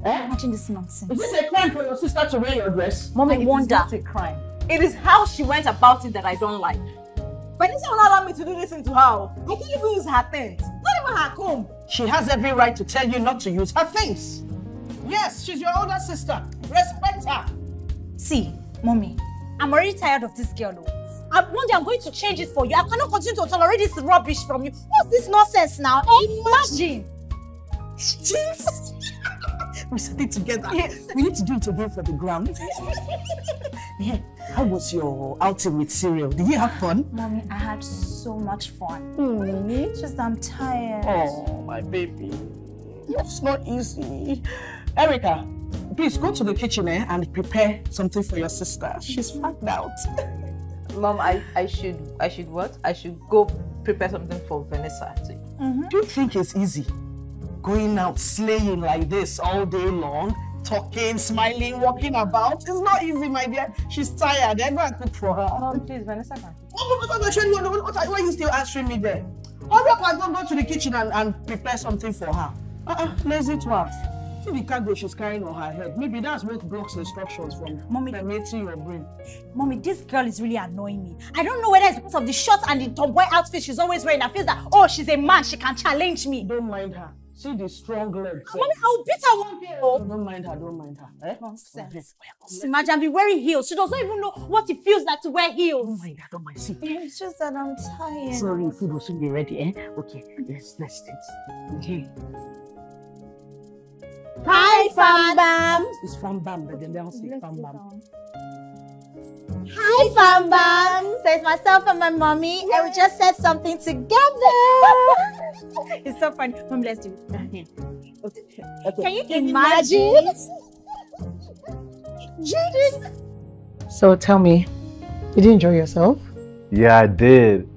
Eh? Imagine this nonsense. Is it a crime for your sister to wear your dress? Mommy, I it is wonder. not a crime. It is how she went about it that I don't like. Vanessa will not allow me to do this into her. I can't even use her things. Not even her comb. She has every right to tell you not to use her things. Yes, she's your older sister. Respect her. See, mommy, I'm already tired of this girl. I, one day I'm going to change it for you. I cannot continue to tolerate this rubbish from you. What's this nonsense now? Eh? Imagine. Jesus. *laughs* we said it together. We need to do it again for the ground. *laughs* yeah. How was your outing with Cyril? Did you have fun? Mommy, I had so much fun. Mm. It's just I'm tired. Oh, my baby. It's not easy. Erica, please go to the kitchen eh, and prepare something for your sister. She's fagged out. *laughs* Mom, I, I should I should what? I should go prepare something for Vanessa. too. Do you think it's easy? Going out slaying like this all day long, talking, smiling, walking about? It's not easy, my dear. She's tired. I go and cook for her. Mom, please, Vanessa can. Oh, but- but- but- what- what- Why are you still answering me there? Hurry up and go, go to the kitchen and, and prepare something for her. Uh-uh, lazy twat. See the cargo she's carrying on her head. Maybe that's what blocks instructions from Mommy- permeating your brain. Mommy, this girl is really annoying me. I don't know whether it's because of the shorts and the tomboy outfit she's always wearing. I feel that, oh, she's a man, she can challenge me. Don't mind her. See the strong legs. Mommy, I'll beat her one day. Oh. Don't mind her, don't mind her. Eh? Nonsense. Just imagine I'm be wearing heels. She doesn't even know what it feels like to wear heels. Don't mind her, don't mind. See. It's just that I'm tired. Sorry, food will soon be ready, eh? Okay, let's let's eat. Okay. Hi, Fam Bam. It's from Bam, but then they don't say Bam Bam. Hi, Fam Bam. So it's myself and my mommy, and we just said something together. *laughs* it's so funny. Mom, let's do it. Okay. Can you imagine? So tell me, did you enjoy yourself? Yeah, I did.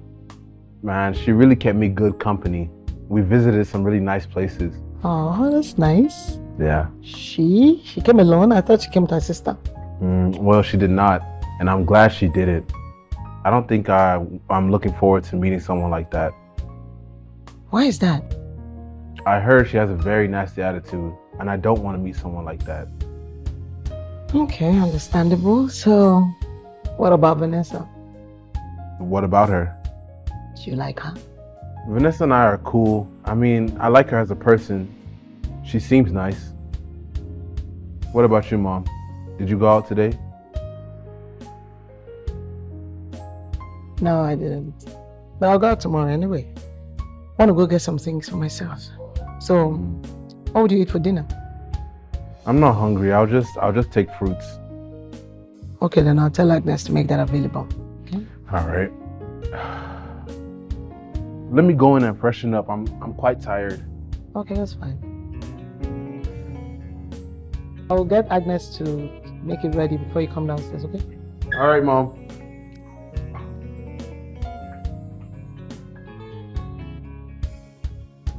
Man, she really kept me good company. We visited some really nice places. Oh, that's nice. Yeah. She? She came alone? I thought she came with her sister. Mm, well, she did not, and I'm glad she did it. I don't think I, I'm looking forward to meeting someone like that. Why is that? I heard she has a very nasty attitude, and I don't want to meet someone like that. Okay, understandable. So, what about Vanessa? What about her? Do you like her? Vanessa and I are cool. I mean, I like her as a person. She seems nice. What about you, Mom? Did you go out today? No, I didn't. But I'll go out tomorrow anyway. I want to go get some things for myself. So, what would you eat for dinner? I'm not hungry. I'll just I'll just take fruits. Okay, then I'll tell Agnes to make that available. Okay. All right. Let me go in and freshen up. I'm I'm quite tired. Okay, that's fine. I will get Agnes to make it ready before you come downstairs, okay? All right, Mom.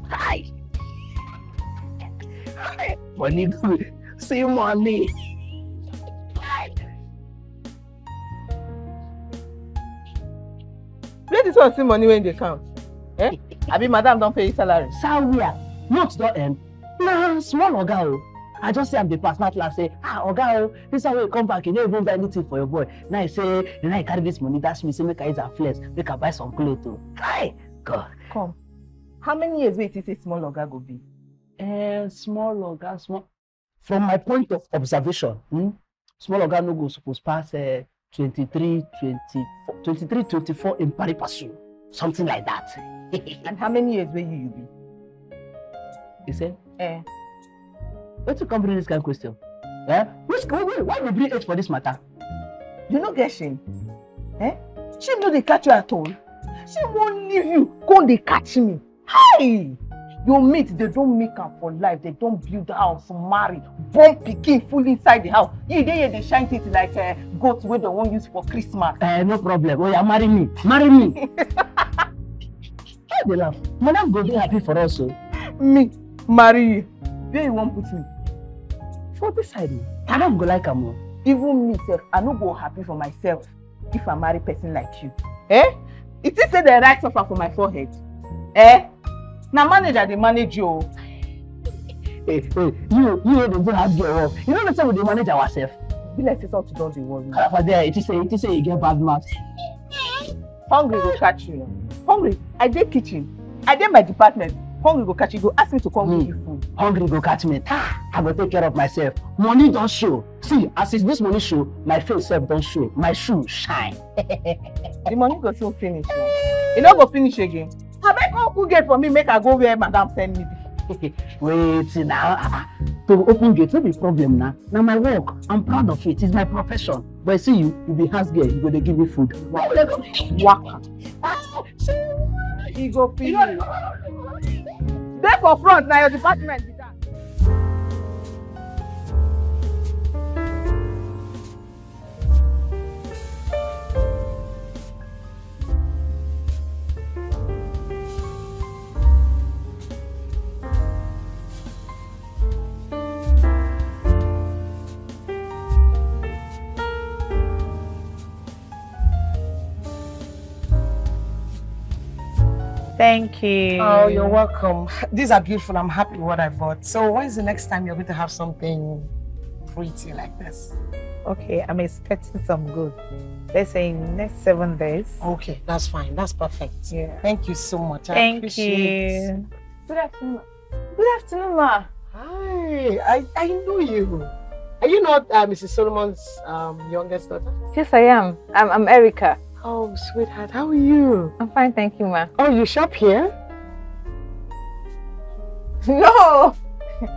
Hi. Hi. Money good. See money. Let this one see money when they count. Eh? Abi madam don pay you salary. Sawia, not don end. Na small oga o. I just say I'm the personal class say, ah oga this wey you come back, you no even buy anything for your boy. Now you say, you carry this money, that's me say make I use am flex, make I buy some clothes o. Hi, God. Come. How many years you think say small oga go be? Eh, small oga, small. From my point of observation, hmm, small oga no go suppose pass uh, 23, 24, 23, 24 in pari passu, something like that. *laughs* And how many years you you be? you say, Eh. Wetin come bring this kind of question? Eh? Which, wait, why you bring age for this matter? You no get shame? Eh? Shame no dey catch you at all. Shame wan leave you come dey catch me. Hi! Your mate dey don make am for life, dey don build house, marry, born pikin full inside the house. You dey here dey shine teeth like uh, goat wey dem wan use for Christmas. Eh, no problem. Oh yeah, marry me. Marry me. *laughs* Why dey laugh? Madam go dey happy for us o. Me marry you. Where you wan put me? For this side o. Madam go like am o. Even me sef, I no go happy for myself if I marry person like you. Eh? You think say the right suffer for my forehead? Eh? Na manager dey manage you o. Hey, hey, you, you wey dey do hard girl work. You no know say we dey manage ourselves. Be like say something don dey worry. Kalafa there, it is say, it is say you get bad mouth. hungry go catch you hungry i dey kitchen i dey my department hungry go catch you go ask me to come Hmm. give you food Hungry go catch me. Ah, I go take care of myself. Money don show. See, as is this money show, my face sef don show. My shoe shine. *laughs* the money go soon finish na e no go finish again abeg come open gate for me make i go where madam send me be Wait now. Ah, to open gate no be problem na. Na my work. I'm proud of it. It's my profession. But see you, you be house girl. You go dey give me food. Waka e go finish dey for front na your department be that. Thank you. Oh, you're welcome. *laughs* These are beautiful. I'm happy with what I bought. So when's the next time you're going to have something pretty like this? Okay, I'm expecting some good. Let's say in next seven days. Okay, that's fine. That's perfect. Yeah. Thank you so much. I Thank appreciate you. Good afternoon. Good afternoon, ma. Hi, I, I know you. Are you not uh, Mrs. Solomon's um, youngest daughter? Yes, I am. I'm, I'm Erica. Oh, sweetheart, how are you? I'm fine, thank you, ma. Oh, you shop here? *laughs* No! *laughs*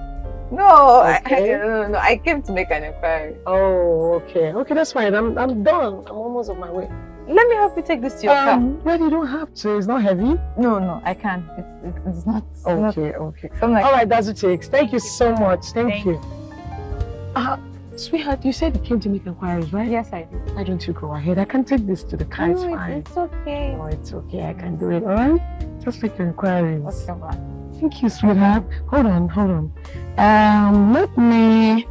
No, I, I, Okay. no, no, no. I came to make an inquiry. Oh, okay. Okay, that's fine. I'm, I'm done. I'm almost on my way. Let me help you take this to your Um, well, you don't have to. It's not heavy. No, no, I can. It's, it's, it's not. It's not Okay, okay. like All right, that's what it takes. Thank you so much. Thank, Thank you. Uh, sweetheart, you said you came to make inquiries, right? Yes, I did. Why don't you go ahead? I can take this to the car. It's No, fine. it's, it's okay. Oh, it's okay. I can do it. All right? Just make your inquiries. Okay. Thank you, sweetheart. Hold on, hold on. Um, let me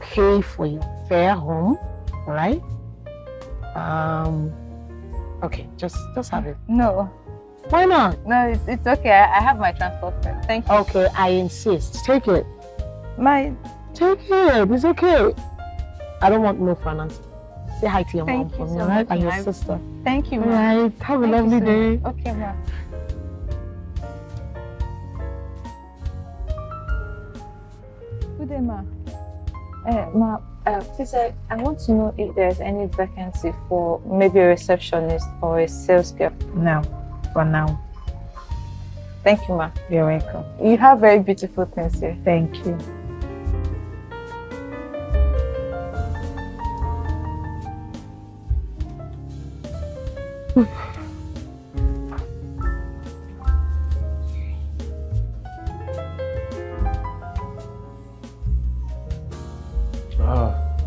pay for your fare home, all right? Um, okay, just just have it. No, Why not? no, it's, it's okay. I, I have my transport fare. Thank you. Okay, I insist. Take it. My, Take it. It's okay. I don't want no finance. Say hi to your Thank mom you for me, so all right? much, And your ma. sister. thank you, All ma. right. Have a Thank you lovely so day. much. Okay, ma. Good day, ma. Uh, ma, uh, please, I, I want to know if there's any vacancy for maybe a receptionist or a sales girl. No, for now. Thank you, ma. You're welcome. You have very beautiful things here. Thank you.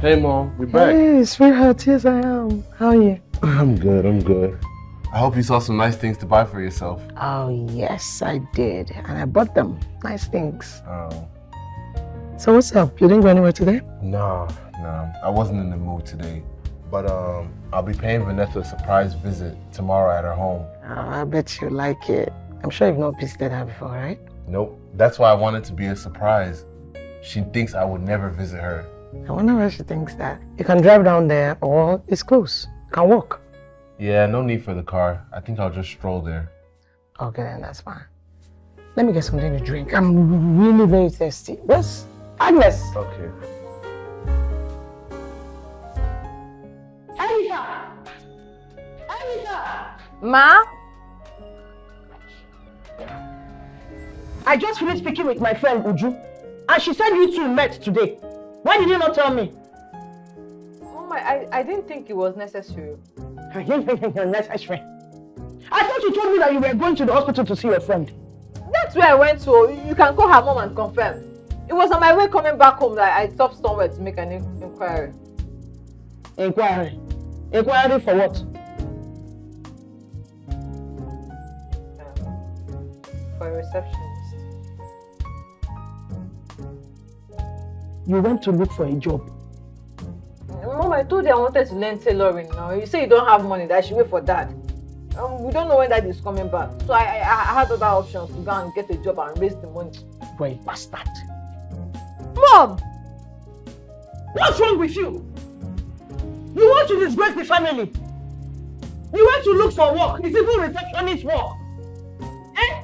Hey, mom, We're back. Hey, sweetheart. Yes, I am. How are you? *laughs* I'm good. I'm good. I hope you saw some nice things to buy for yourself. Oh, yes, I did. And I bought them. Nice things. Oh, So what's up? You didn't go anywhere today? no, no, I wasn't in the mood today. But um, I'll be paying Vanessa a surprise visit tomorrow at her home. Oh, I bet you like it. I'm sure you've not visited her before, right? Nope. That's why I wanted to be a surprise. She thinks I would never visit her. I wonder why she thinks that. You can drive down there or it's close. You can walk. Yeah, no need for the car. I think I'll just stroll there. Okay, then that's fine. Let me get something to drink. I'm really very thirsty. Where's Agnes? Okay. Erica! Erica! Ma? I just finished speaking with my friend Uju, and she said you two met today. Why did you not tell me? Oh mom, I, I didn't think it was necessary. *laughs* You're necessary. I thought you told me that you were going to the hospital to see your friend. That's where I went to. You can call her mom and confirm. It was on my way coming back home that I stopped somewhere to make an in- inquiry. Inquiry. Inquiry for what? For a receptionist. You went to look for a job. Mom, I told you I wanted to learn tailoring now. You say you don't have money, that I should wait for dad. Um, we don't know when dad is coming back. So I, I, I had other options to go and get a job and raise the money. Boy, bastard. Mom! What's wrong with you? You want to disgrace the family. You went to look for work. It's even receptionist work. Eh?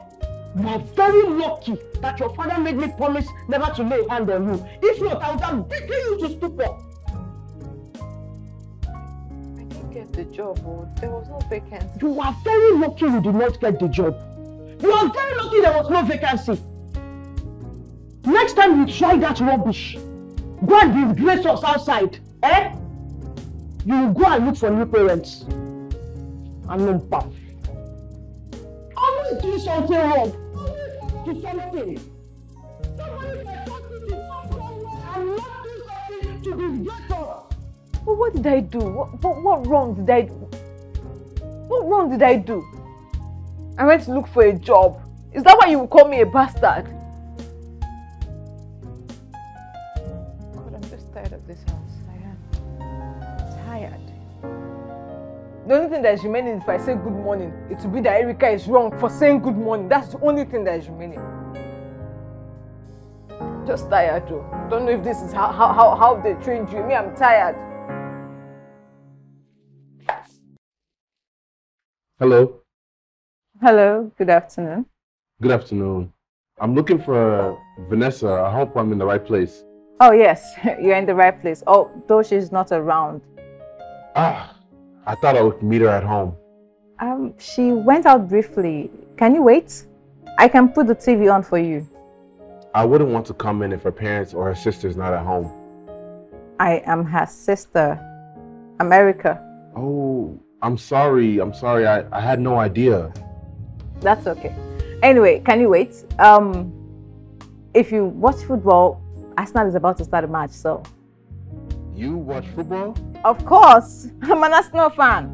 You are very lucky that your father made me promise never to lay a hand on you. If not, I would have beaten you to stupor. I didn't get the job. Oh. There was no vacancy. You are very lucky you did not get the job. You are very lucky there was no vacancy. Next time you try that rubbish, go and disgrace us outside, eh? You will go and look for new parents. And no pam. Always do something wrong. Do something. Somebody to do something to disgrace us. But what did I do? What, what, what wrong did I do? What wrong did I do? I went to look for a job. Is that why you would call me a bastard? God, I'm just tired of this house. The only thing that is remaining is if I say good morning, it will be that Erica is wrong for saying good morning. That's the only thing that is remaining. Just tired, Joe. Don't know if this is how, how, how, how they trained you. Me, I'm tired. Hello. Hello, good afternoon. Good afternoon. I'm looking for Vanessa. I hope I'm in the right place. Oh, yes, *laughs* you're in the right place. Oh, though she's not around. Ah, I thought I would meet her at home. Um, she went out briefly. Can you wait? I can put the TV on for you. I wouldn't want to come in if her parents or her sister's not at home. I am her sister, Erica. Oh, I'm sorry. I'm sorry. I, I had no idea. That's okay. Anyway, can you wait? Um, if you watch football, Arsenal is about to start a match, so. You watch football? Of course, *laughs* I'm an Arsenal fan.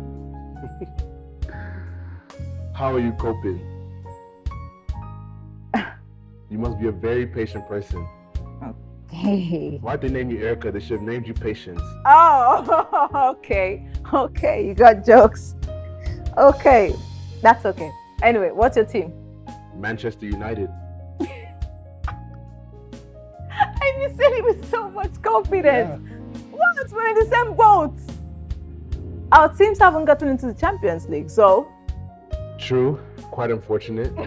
*laughs* How are you coping? *laughs* you must be a very patient person. Hey. Why'd they name you Erica? They should have named you Patience. Oh, okay. Okay, you got jokes. Okay, that's okay. Anyway, what's your team? Manchester United. And you said it with so much confidence. What? We're in the same boat. Our teams haven't gotten into the Champions League, so True. Quite unfortunate. *laughs*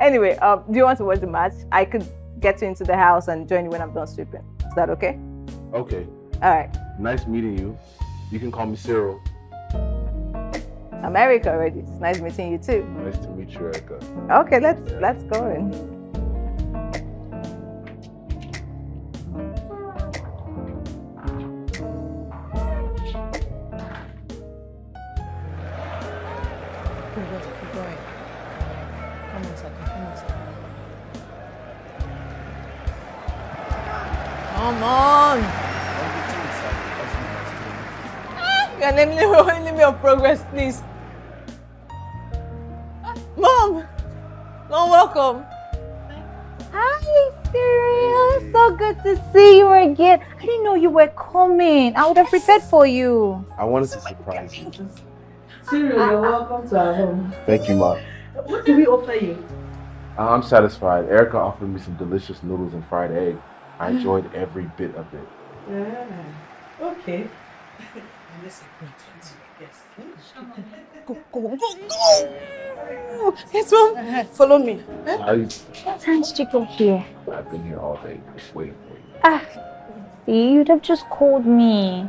anyway, um, do you want to watch the match? I could get you into the house and join you when I'm done sweeping. Is that okay? Okay. All right. Nice meeting you. You can call me Cyril. America already. It's nice meeting you too. Nice to meet you, Erica. Okay, let's let's go in. You're naming only me *laughs* of progress, please. Mom! Mom, welcome. Hi, Cyril. So good to see you again. I didn't know you were coming. I would have prepared for you. I wanted to surprise you. Cyril, you're welcome to our home. Thank you, Mom. What do we offer you? Uh, I'm satisfied. Erica offered me some delicious noodles and fried egg. I mm. enjoyed every bit of it. Yeah. Okay. *laughs* Let's Yes. Go, go, go, go! Yes, mom. Follow me. I, What time did you get here? I've been here all day just waiting for you. Ah, see, you'd have just called me.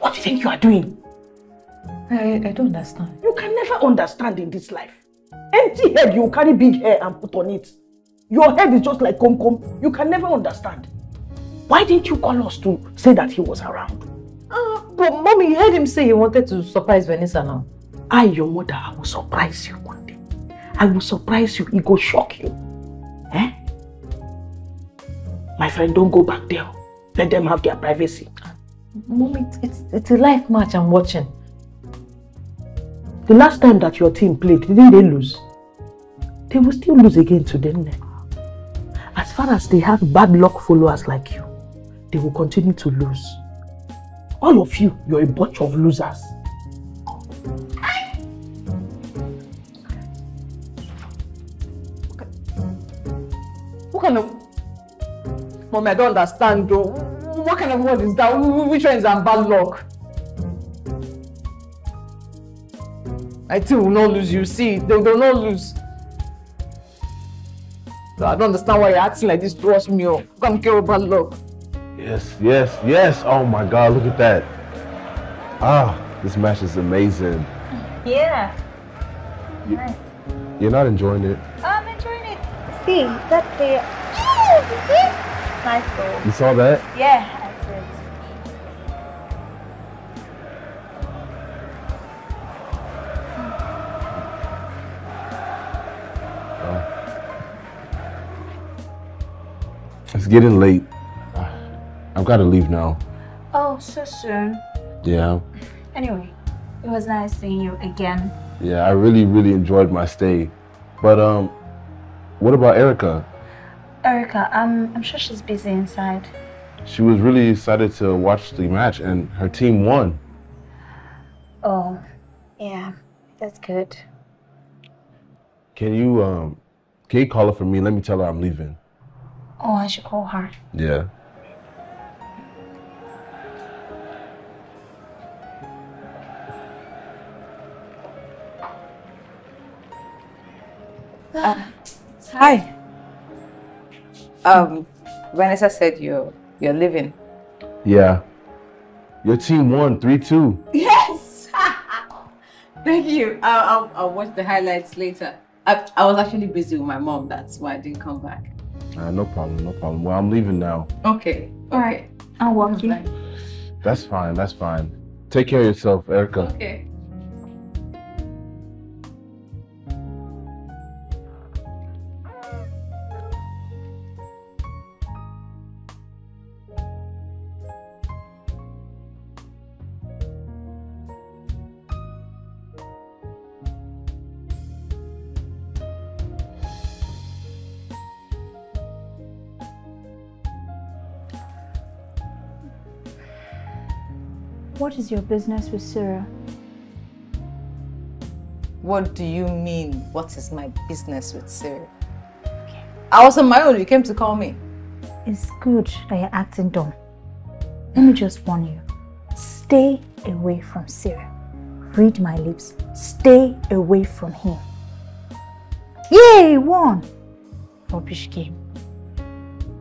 What do you think you are doing? I, I don't understand. You can never understand in this life. Empty head, you carry big hair and put on it. Your head is just like comb. You can never understand. Why didn't you call us to say that he was around? Uh, but mommy, you heard him say he wanted to surprise Vanessa now. I, your mother, I will surprise you one day. I will surprise you. It go shock you. Eh? My friend, don't go back there. Let them have their privacy. Mommy, it's, it's, it's a live match I'm watching. The last time that your team played, didn't they lose? They will still lose again today. As far as they have bad luck followers like you, they will continue to lose. All of you, you're a bunch of losers. What kind of... Mommy, I don't understand though. What kind of word is that? Wh- wh- Which one is that bad luck? My team will not lose, you see. They will not lose. I don't understand why you're acting like this towards me. oh. Come care about bad luck. Yes, yes, yes. Oh my God, look at that. Ah, this match is amazing. Yeah. You- Nice. You're not enjoying it. I'm enjoying it. See, that player. Oh, you see? Nice goal. You saw that? Yeah, It's getting late. I've got to leave now. Oh, so soon. Yeah, Anyway, it was nice seeing you again. yeah. I really, really enjoyed my stay. But um, what about Erica? Erica, um, I'm sure she's busy inside. She was really excited to watch the match and her team won. Oh, yeah, that's good. Can you um can you call her for me? Let me tell her I'm leaving. Oh, I should call her. Yeah. Uh, hi. Um, Vanessa said you're you're leaving. Yeah. Your team won 3-2. Yes. *laughs* Thank you. I'll, I'll I'll watch the highlights later. I I was actually busy with my mom. That's why I didn't come back. Uh, no problem, no problem. Well, I'm leaving now. Okay. All right. I'll walk you. That's fine, that's fine. Take care of yourself, Erica. Okay. What is your business with Sarah? What do you mean? What is my business with Sarah? I was on my own. You came to call me. It's good that you're acting dumb. Let me just warn you. Stay away from Sarah. Read my lips. Stay away from him. Yay, won! Rubbish game.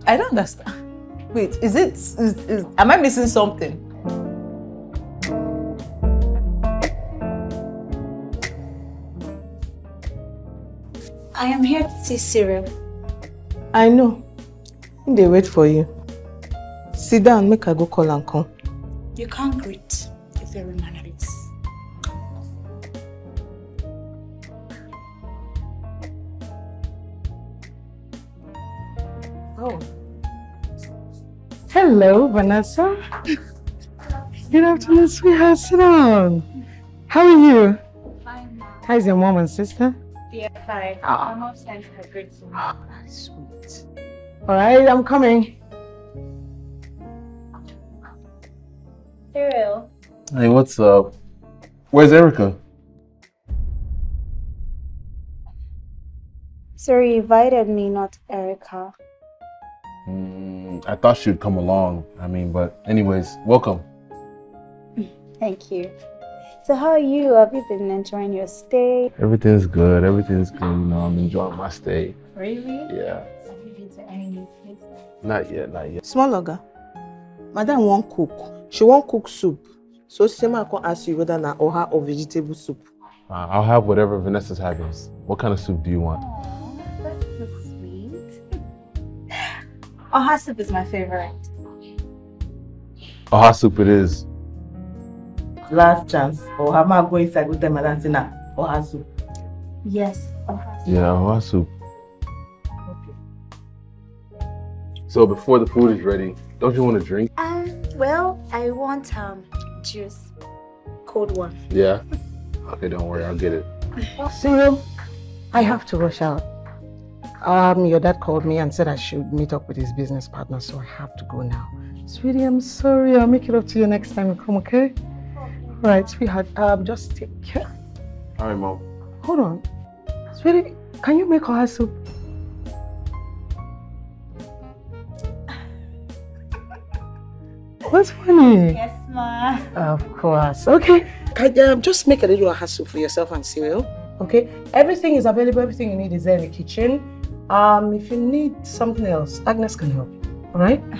I don't understand. Wait, is it? Is, is, am I missing something? I am here to see Cyril. I know. They wait for you. Sit down, make I go call and come. You can't greet if a very mannerless. Oh. Hello, Vanessa. Good afternoon, sweetheart. Sit down. How are you? Fine. How's your mom and sister? Yeah, fine. Ah. My mom sent her greeting. Sweet. All right, I'm coming. Cyril. Hey, what's up? Where's Erica? Sir, you invited me, not Erica. Mm, I thought she'd come along. I mean, but anyways, welcome. Thank you. So how are you? Have you been enjoying your stay? Everything's good. Everything's good. You know, I'm enjoying my stay. Really? Yeah. Have you been to any new places? Not yet, not yet. Small logger. Madam won't cook. She won't cook soup. So Sema can ask you whether na oha or vegetable soup. Uh, I'll have whatever Vanessa's having. What kind of soup do you want? That's so sweet. Oha soup is my favorite. Oha soup it is. Last chance. Or am I go inside with them and say na oha soup? Yes, oha soup. Yeah, oha soup. So before the food is ready, don't you want a drink? Um, well, I want um juice. Cold one. Yeah. Okay, don't worry, I'll get it. *laughs* Cyril, I have to rush out. Um, your dad called me and said I should meet up with his business partner, so I have to go now. Sweetie, I'm sorry. I'll make it up to you next time you come, okay? All right, sweetheart. Um, just take care. All right, mom. Hold on. Sweetie, can you make her soup? *laughs* What's funny? Yes, ma. Of course. Okay. Can, um, just make a little oha soup for yourself and Cyril. Okay. Everything is available. Everything you need is there in the kitchen. Um, if you need something else, Agnes can help. All right? *sighs*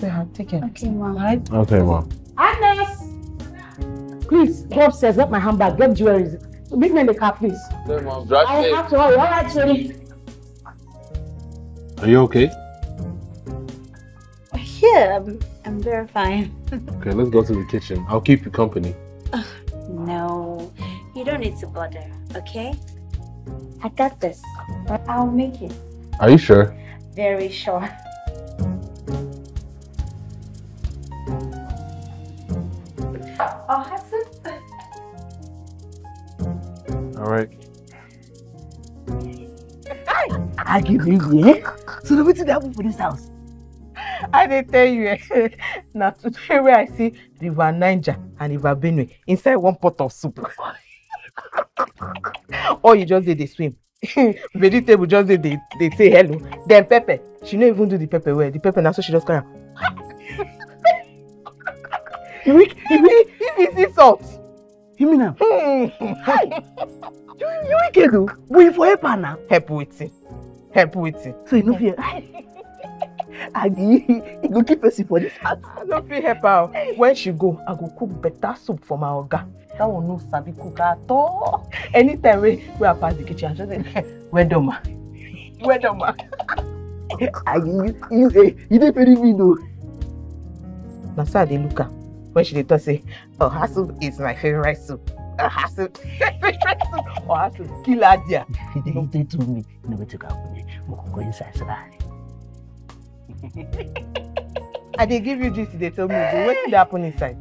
Yeah, take care. Okay, mom. All right. Okay, mom. Agnes! Please, go upstairs. Get my handbag. Get jewelry. Meet me in the car, please. Okay, mom. Drive I safe. have to hurry. All right, sweetie. Are you okay? Yeah, I'm, I'm very fine. *laughs* Okay, let's go to the kitchen. I'll keep you company. no, you don't need to bother, okay? I got this. I'll make it. Are you sure? Very sure. Oh, Hassan. All right. I give you yeah. So wetin dey happen for dis house? I dey tell you na today wey I see River Niger and River Benue inside one pot of soup. *laughs* Or you just dey dey swim. *laughs* Vegetable just dey dey dey say hello. Then pepper, she no even do the pepper well. The pepper na so she just carry am. You weak, you weak, you salt. You mean am? Hi. You you wicked o. But you for help her na. Help wetin? Help wetin? So you no fit and he, he go keep person for dis house. I no fit help her. When she go, I go cook better soup for my oga. That one no sabi cook at all. Anytime wey wey I pass the kitchen, I just say, *laughs* well done ma. Well done ma. And you you eh, you dey very mean o. Na so I dey look am when she talk say, oha soup is my favourite soup. *laughs* Oha soup *laughs* favourite soup. Oha soup kill her there. You dey you dey to me. You know wetin go happen eh? We go go inside so. I dey give you you dey tell me, but wetin dey happen inside?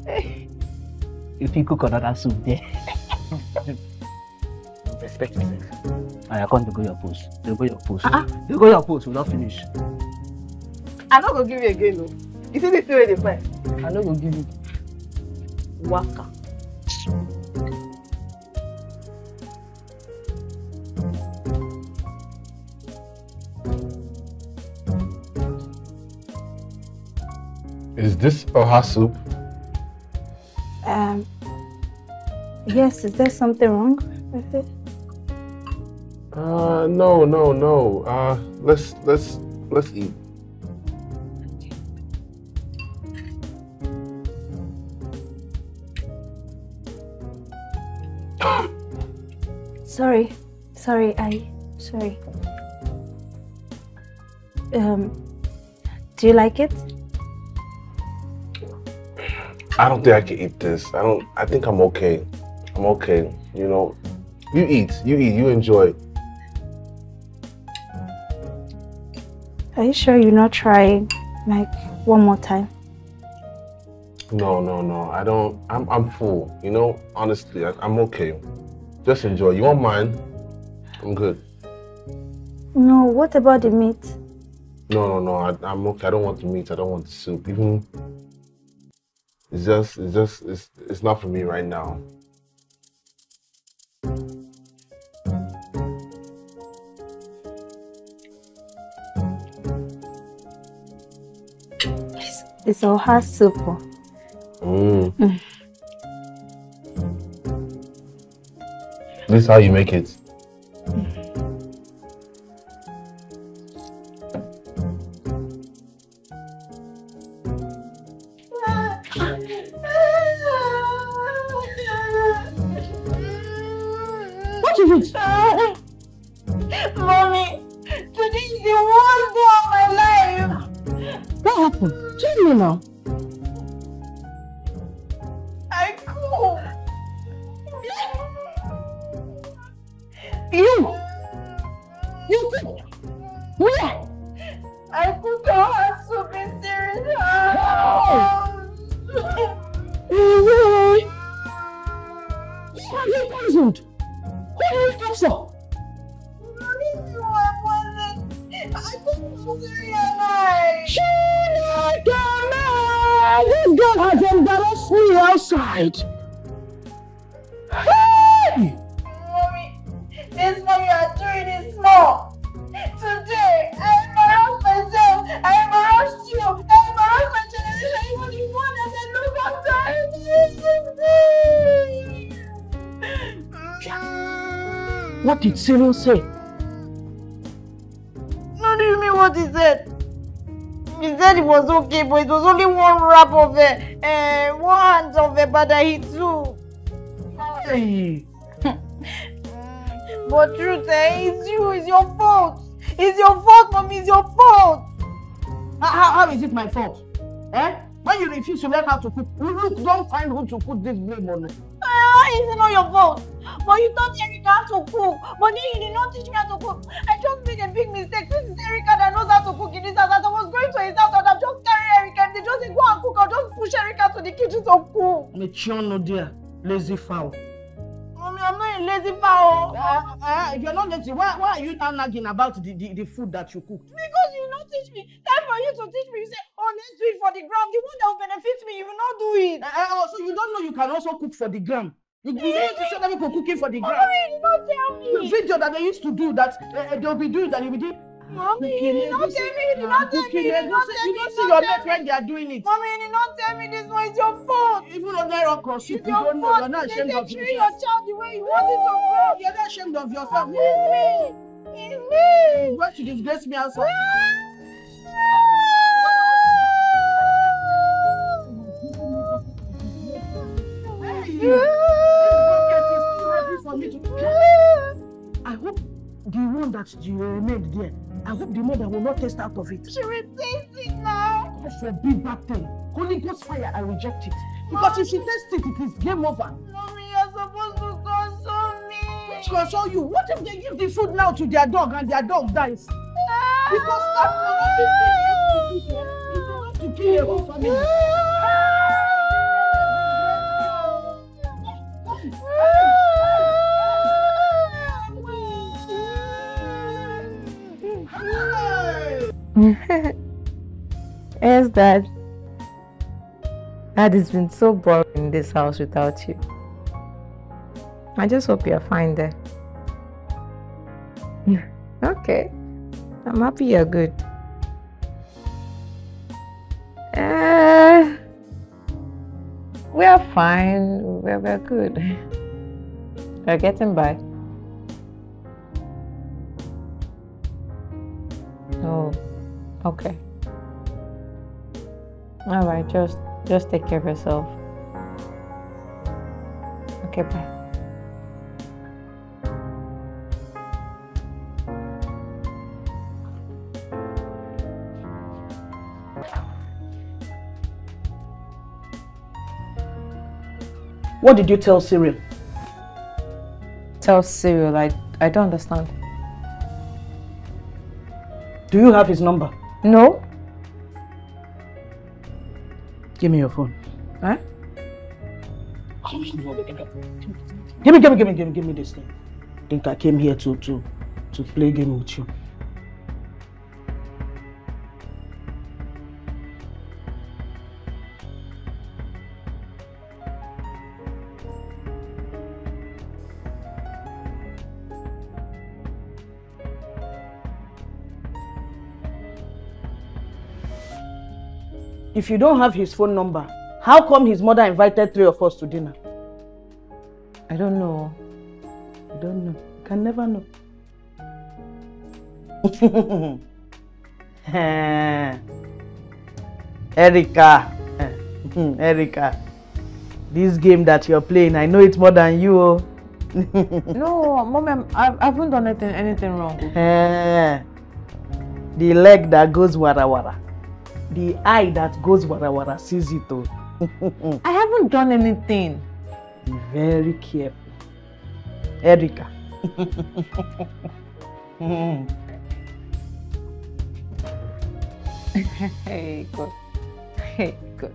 You fit cook another soup there. Respect yourself. Come dey go your post. Dey go your post. Ah, dey go your post. We don finish. I no go give you again o. You see this wey dey find? I no go give you. Waka. Is this oha soup? Um, yes, is there something wrong with it? Uh, no, no, no. Uh, let's let's let's eat. Sorry, sorry, I, sorry. Um, do you like it? I don't think I can eat this. I don't. I think I'm okay. I'm okay. You know, you eat. You eat. You enjoy. Are you sure you're not trying, like, one more time? No, no, no. I don't. I'm I'm full. You know, honestly, I, I'm okay. Just enjoy. You want mine? I'm good. No, what about the meat? No, no, no. I, I'm okay. I don't want the meat. I don't want the soup. Even it's just, it's just, it's, it's not for me right now. It's, it's oha soup. oh. Mm. Mm. This is how you make it. Poisoned. Who do you think so? This girl has embarrassed me outside. After. What did say? No, do you mean what he said? He said it was okay, but it was only one wrap of it, uh, one hand of it, but that he took. Hey. But truth, eh, it's you, it's your fault. It's your fault, mommy, it's your fault. How, how, is it my fault? Eh? When you refuse to learn how to cook, look, don't find who to put this blame on. Ah, it's not your fault. But you taught Erica how to cook. But then you did not teach me how to cook. I just made a big mistake. Since it's Erica that knows how to cook in this house, as I was going to his house, I'd have just carried Erica. If they just say, go and cook, I'll just push Erica to the kitchen to cook. Mechiono dear, lazy fowl. Mommy, I'm not a lazy fowl. Uh, uh, if you're not lazy, why, why are you now nagging about the, the, the food that you cooked? Because you not teach me. Time for you to teach me. You say, oh, let's do it for the gram. The one that will benefit me, you will not do it. Uh, uh, so you don't know you can also cook for the gram. You, you need to show them people cooking for the gram. Mommy, you not tell The me. video that they used to do that uh, they'll be doing that you'll be doing. Mommy, Cooking, you not tell me. You not tell me. You you not see- tell You me. don't you see did your tell when they are doing it. Mommy, you not tell me this one. It's your fault. Even on their rock It's you don't know. You're not ashamed of treat yourself. your child the way you want it to grow. You're not ashamed of yourself. It's me. It's me. You want to disgrace me outside. I hope the one that you made there, I hope the mother will not taste out of it. She will taste it now. God forbid that thing. Holy Ghost fire, I reject it. Because if she tastes it, it is game over. Mommy, you're supposed to console me. Which console you? What if they give the food now to their dog and their dog dies? Because this thing you have to kill a whole family. *laughs* yes, Dad. Dad, it's been so boring in this house without you. I just hope you're fine there. *laughs* okay. I'm happy you're good. Uh, we're fine. We're, we're good. *laughs* We're getting by. Oh, okay. All right, just just take care of yourself. Okay, bye. What did you tell Cyril? Tell Cyril, I I don't understand. Do you have his number? No. Give me your phone. Huh? Give me, give me, give me, give me, give me this thing. think I came here to to to play game with you. If you don't have his phone number, how come his mother invited three of us to dinner? I don't know. I don't know. You can never know. *laughs* Erica. Erica. This game that you're playing, I know it's more than you. oh. *laughs* no, mom, I'm- I, I haven't done anything anything wrong. Eh, the leg that goes wara wara. The eye that goes wara wara sees it. Oh. *laughs* I haven't done anything. Be very careful. Erica. *laughs* hey, good. Hey, good.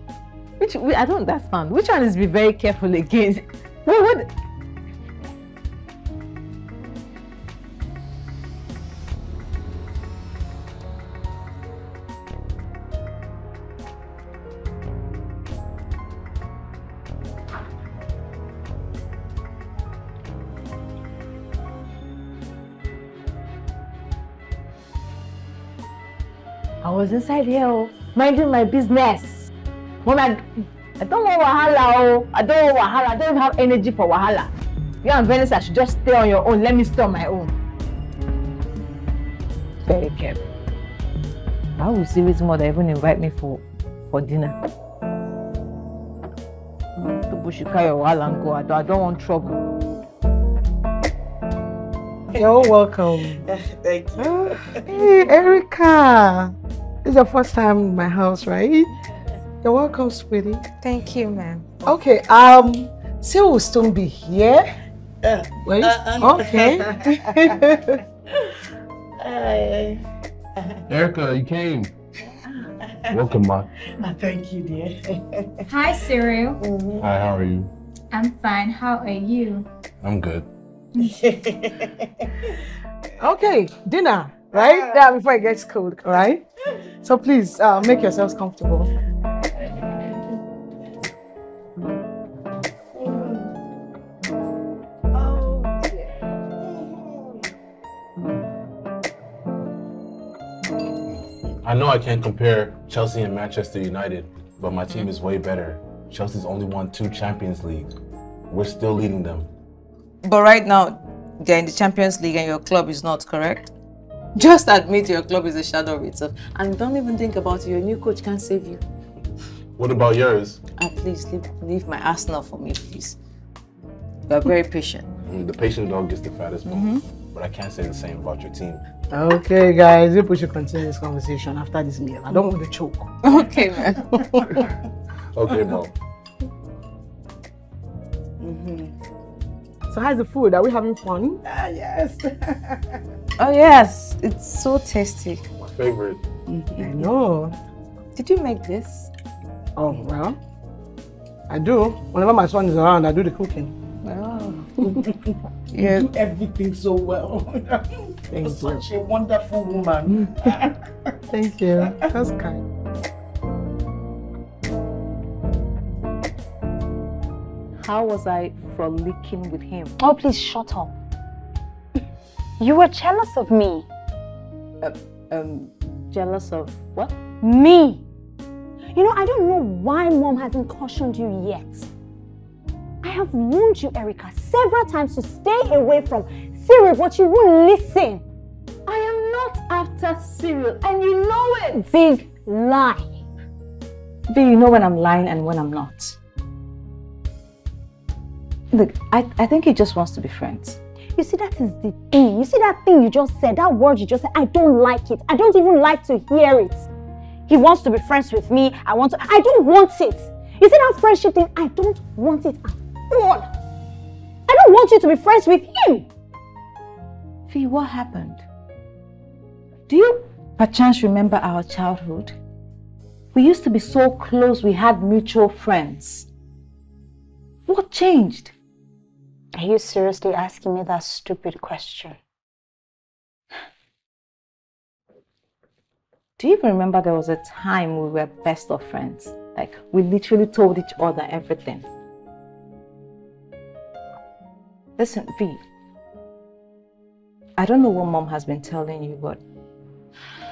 Which I don't understand. Which one is be very careful again? *laughs* What? what? Was inside here, oh, minding my business. Mom, I, I don't want wahala, oh. I don't want wahala. I don't have energy for wahala. You and i should just stay on your own. Let me stay on my own. Very careful. Why would Cyril's mother even invite me for for dinner? People should carry your wahala and go. I don't, I don't want trouble. You're welcome. *laughs* Thank you. Hey, Erica. This is your first time in my house, right? You're welcome, sweetie. Thank you, ma'am. Okay, um, Cyril will soon be here. Uh, Wait, uh, uh. okay. *laughs* Erica, you came. Welcome, Ma. Thank you, dear. *laughs* Hi, Cyril. Hi, how are you? I'm fine. How are you? I'm good. okay, dinner. right? Yeah, before it gets cold, right? So please uh, make yourselves comfortable. I know I can't compare Chelsea and Manchester United, but my team is way better. Chelsea's only won two Champions League. We're still leading them. But right now, they're in the Champions League and your club is not, correct? Just admit your club is a shadow of itself. And don't even think about it. Your new coach can't save you. What about yours? Ah, please, leave, leave my Arsenal for me, please. You are very patient. Mm, The patient dog gets the fattest bone. But I can't say the same about your team. Okay, guys, if we should continue this conversation after this meal, I don't want to choke. *laughs* Okay, man. *laughs* Okay, Mo. So, how's the food? Are we having fun? Ah, yes. *laughs* Oh, yes. It's so tasty. My favorite. Mm-hmm. I know. Did you make this? Oh, well, I do. Whenever my son is around, I do the cooking. Oh. *laughs* You do everything so well. *laughs* You're such a wonderful woman. *laughs* Thank you. That's kind. How was I frolicking with him? Oh, please shut up. You were jealous of me. Um, jealous of what? Me. You know, I don't know why mom hasn't cautioned you yet. I have warned you, Erica, several times to stay away from Cyril, but you won't listen. I am not after Cyril, and you know it. Big lie. Do you know when I'm lying and when I'm not? Look, I, I think he just wants to be friends. You see, that is the thing. You see that thing you just said, that word you just said, I don't like it. I don't even like to hear it. He wants to be friends with me. I want to, I don't want it. You see that friendship thing? I don't want it at all. I don't want you to be friends with him. Fee, what happened? Do you perchance remember our childhood? We used to be so close, we had mutual friends. What changed? Are you seriously asking me that stupid question? Do you even remember there was a time we were best of friends? Like, we literally told each other everything. Listen, V. I don't know what mom has been telling you, but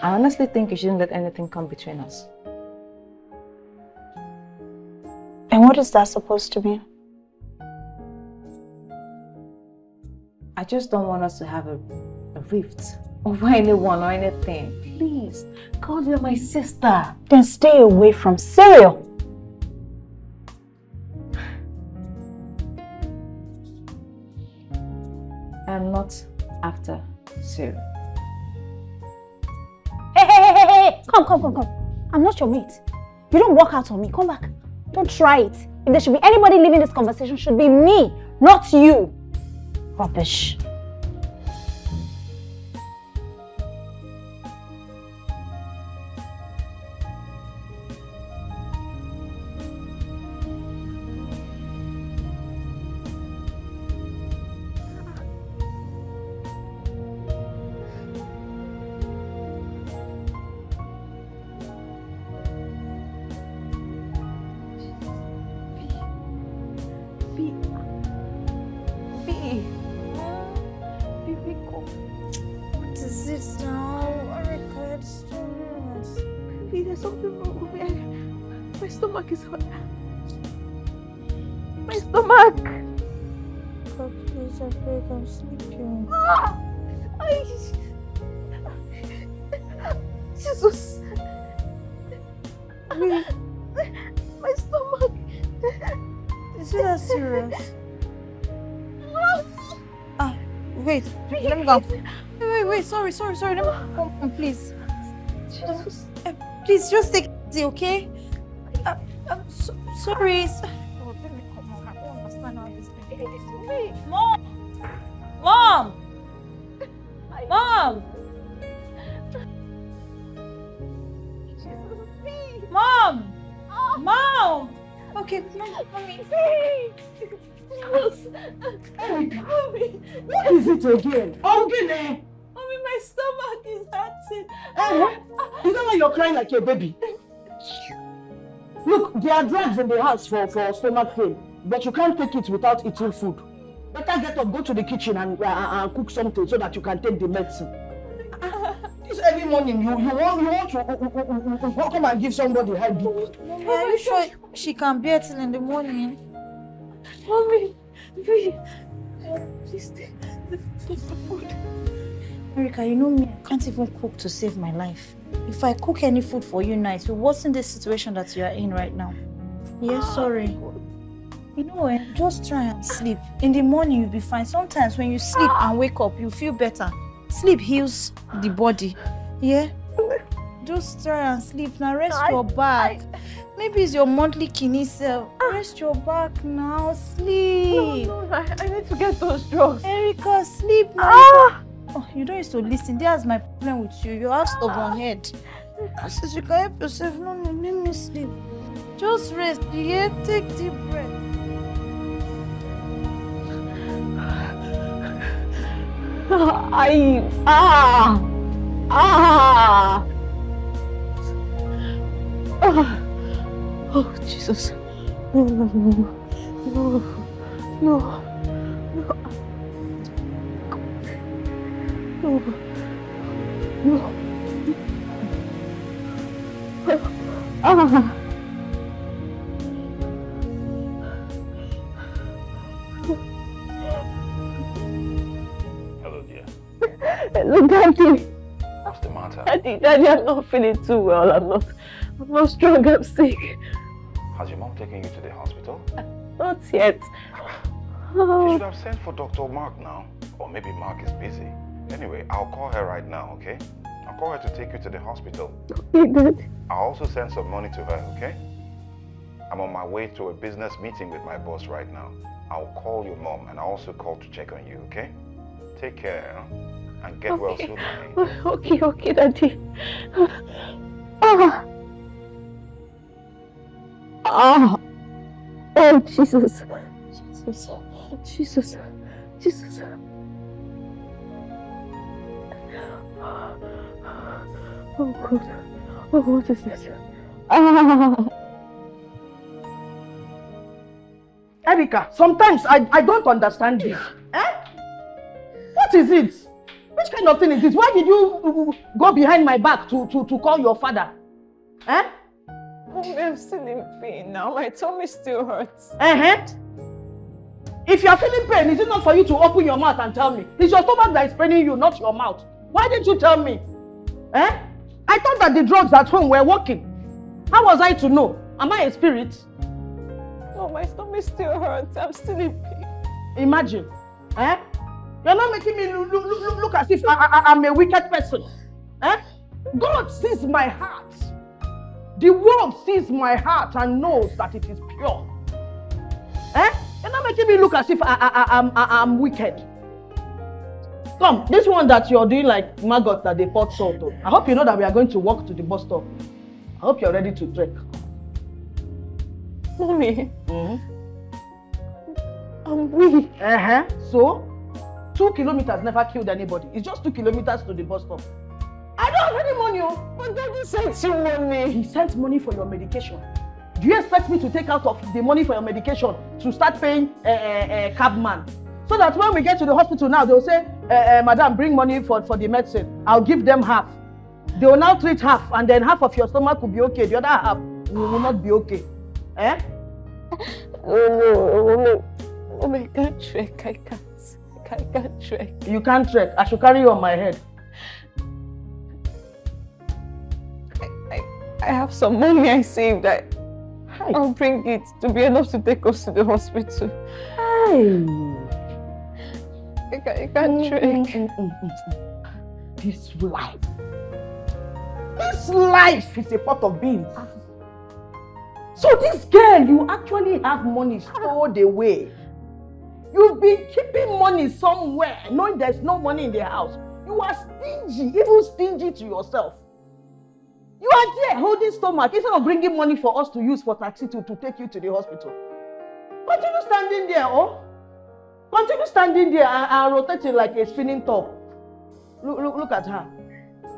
I honestly think you shouldn't let anything come between us. And what is that supposed to mean? I just don't want us to have a, a rift over *laughs* anyone or anything. Please, God, you're my sister. Then stay away from Cyril. I'm not after Cyril. Hey, hey, hey, hey, hey! Come, come, come, come. I'm not your mate. You don't walk out on me. Come back. Don't try it. If there should be anybody leaving this conversation, should be me, not you. Rubbish. What is this now? Erica, it's serious. Baby, there's something wrong with me. My stomach is hot. My stomach. God, please, I beg, I'm sleeping. Ah! Jesus. My stomach. Is it that serious? Ah, wait, let me go. Wait, wait, wait, sorry, sorry, sorry. Let me come, come, please. Jesus. Uh, please, just take it easy, okay? Uh, I'm so, sorry. So- God, let me come on. I don't understand how this thing is. Mom! Mom! Mom! Mom! Mom! Okay, mom, mommy. What is it again? You're crying like a baby? Look, there are drugs in the house for, for stomach pain, but you can't take it without eating food. Better get up, go to the kitchen and, uh, and cook something so that you can take the medicine. *laughs* This early morning, you, you want, you want to uh, uh, uh, uh, come and give somebody high BP. Mommy, are you sure she can bear till in the morning? Mommy, please. Please take the food. Erica, you know me, I can't even cook to save my life. If I cook any food for you now, it will worsen the situation that you are in right now. Yes, ah. sorry. You know, eh, just try and sleep. In the morning, you'll be fine. Sometimes when you sleep and wake up, you feel better. Sleep heals the body. Yeah? Just try and sleep. Now rest I- your back. Maybe it's your monthly kidney cell. Ah. Rest your back now. Sleep. No, no, I, I need to get those drugs. Erica, sleep now. Ah! Oh, you don't used to listen. That's my problem with you. You have stubborn head. I said you can help yourself. No, no, let me sleep. Just rest. Yeah, take deep breath. *laughs* I ah ah. Ah. Oh Jesus! No no no no no Ah. Hello, dear. Hello, Daddy. What's the matter? Daddy, Daddy, I'm not feeling too well. I'm not. I'm not strong. I'm sick. Has your mom taken you to the hospital? Not yet. You Oh, should have sent for Dr. Mark now. Or maybe Mark is busy. Anyway, I'll call her right now, okay? I'll call her to take you to the hospital. *laughs* okay, Daddy. I'll also send some money to her, okay? I'm on my way to a business meeting with my boss right now. I'll call your mom and I'll also call to check on you, okay? Take care huh? and get well soon, honey. *laughs* Okay, okay, Daddy. *sighs* Ah. Ah. Oh, Jesus. Jesus. Jesus. Jesus. Oh, God. Oh, what is this? Ah. Erica, sometimes I, I don't understand this. Eh? What is it? Which kind of thing is this? Why did you uh, go behind my back to, to, to call your father? Eh? Mommy, I'm still in pain now. My tummy still hurts. Uh-huh. If you are feeling pain, is it not for you to open your mouth and tell me? It's your stomach that is paining you, not your mouth. Why didn't you tell me? Eh? I thought that the drugs at home were working. How was I to know? Am I a spirit? No, my stomach still hurts. I'm still in pain. Imagine. Eh? You're not making me look, look, look, look as if I, I, I'm a wicked person. Eh? God sees my heart. The world sees my heart and knows that it is pure. Eh? You're not making me look as if I, I, I, I'm, I, I'm wicked. Come, this one that you're doing like maggot that they poured salt on. I hope you know that we are going to walk to the bus stop. I hope you're ready to trek. Mommy, Mm-hmm. I'm weak. Uh-huh. So, two kilometers never killed anybody. It's just two kilometers to the bus stop. I don't have any money. Oh. But daddy sent you money. He sent money for your medication. Do you expect me to take out of the money for your medication to start paying a uh, uh, cabman? So that when we get to the hospital now, they'll say, uh, Madam, bring money for, for the medicine. I'll give them half. They will now treat half, and then half of your stomach will be okay. The other half will, will not be okay. Eh? No, *laughs* no, mommy. Mommy, I can't trek. I can't. I can't trek. You can't trek. I should carry you on my head. I have some money I saved. I, I'll bring it to be enough to take us to the hospital. Can't, I can't. This life. This life is a pot of beans. So this girl, you actually have money stored away. You've been keeping money somewhere, knowing there's no money in the house. You are stingy, even stingy to yourself. You are there holding stomach instead of bringing money for us to use for taxi to, to take you to the hospital. Continue standing there, oh. Continue standing there and, and rotating like a spinning top. Look, look, look at her.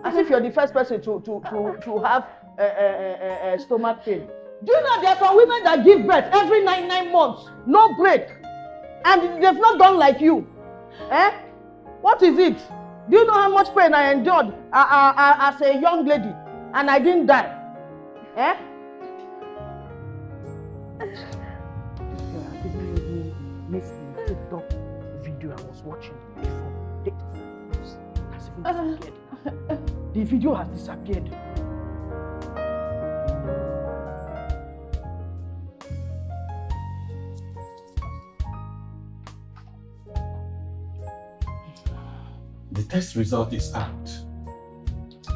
As if you're the first person to, to, to, to have a, a, a, a stomach pain. Do you know there are some women that give birth every nine, nine months, no break, and they've not done like you? Eh? What is it? Do you know how much pain I endured uh, uh, uh, as a young lady and I didn't die? Eh? Disappeared. *laughs* The video has disappeared. The test result is out.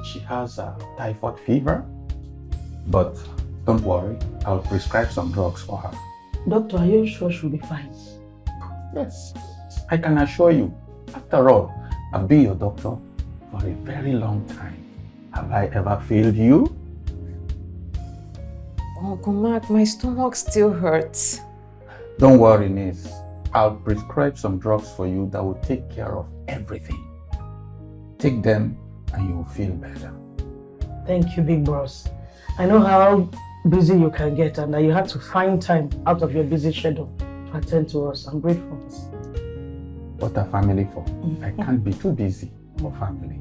She has a typhoid fever, but don't worry, I'll prescribe some drugs for her. Doctor, are you sure she'll be fine? Yes, I can assure you. After all, I've been your doctor for a very long time. Have I ever failed you? Oh, Uncle Mark, my stomach still hurts. Don't worry, Niece. I'll prescribe some drugs for you that will take care of everything. Take them and you'll feel better. Thank you, big boss. I know how busy you can get and that you had to find time out of your busy schedule to attend to us. I'm grateful. What a family for. Mm. I can't be too busy for family.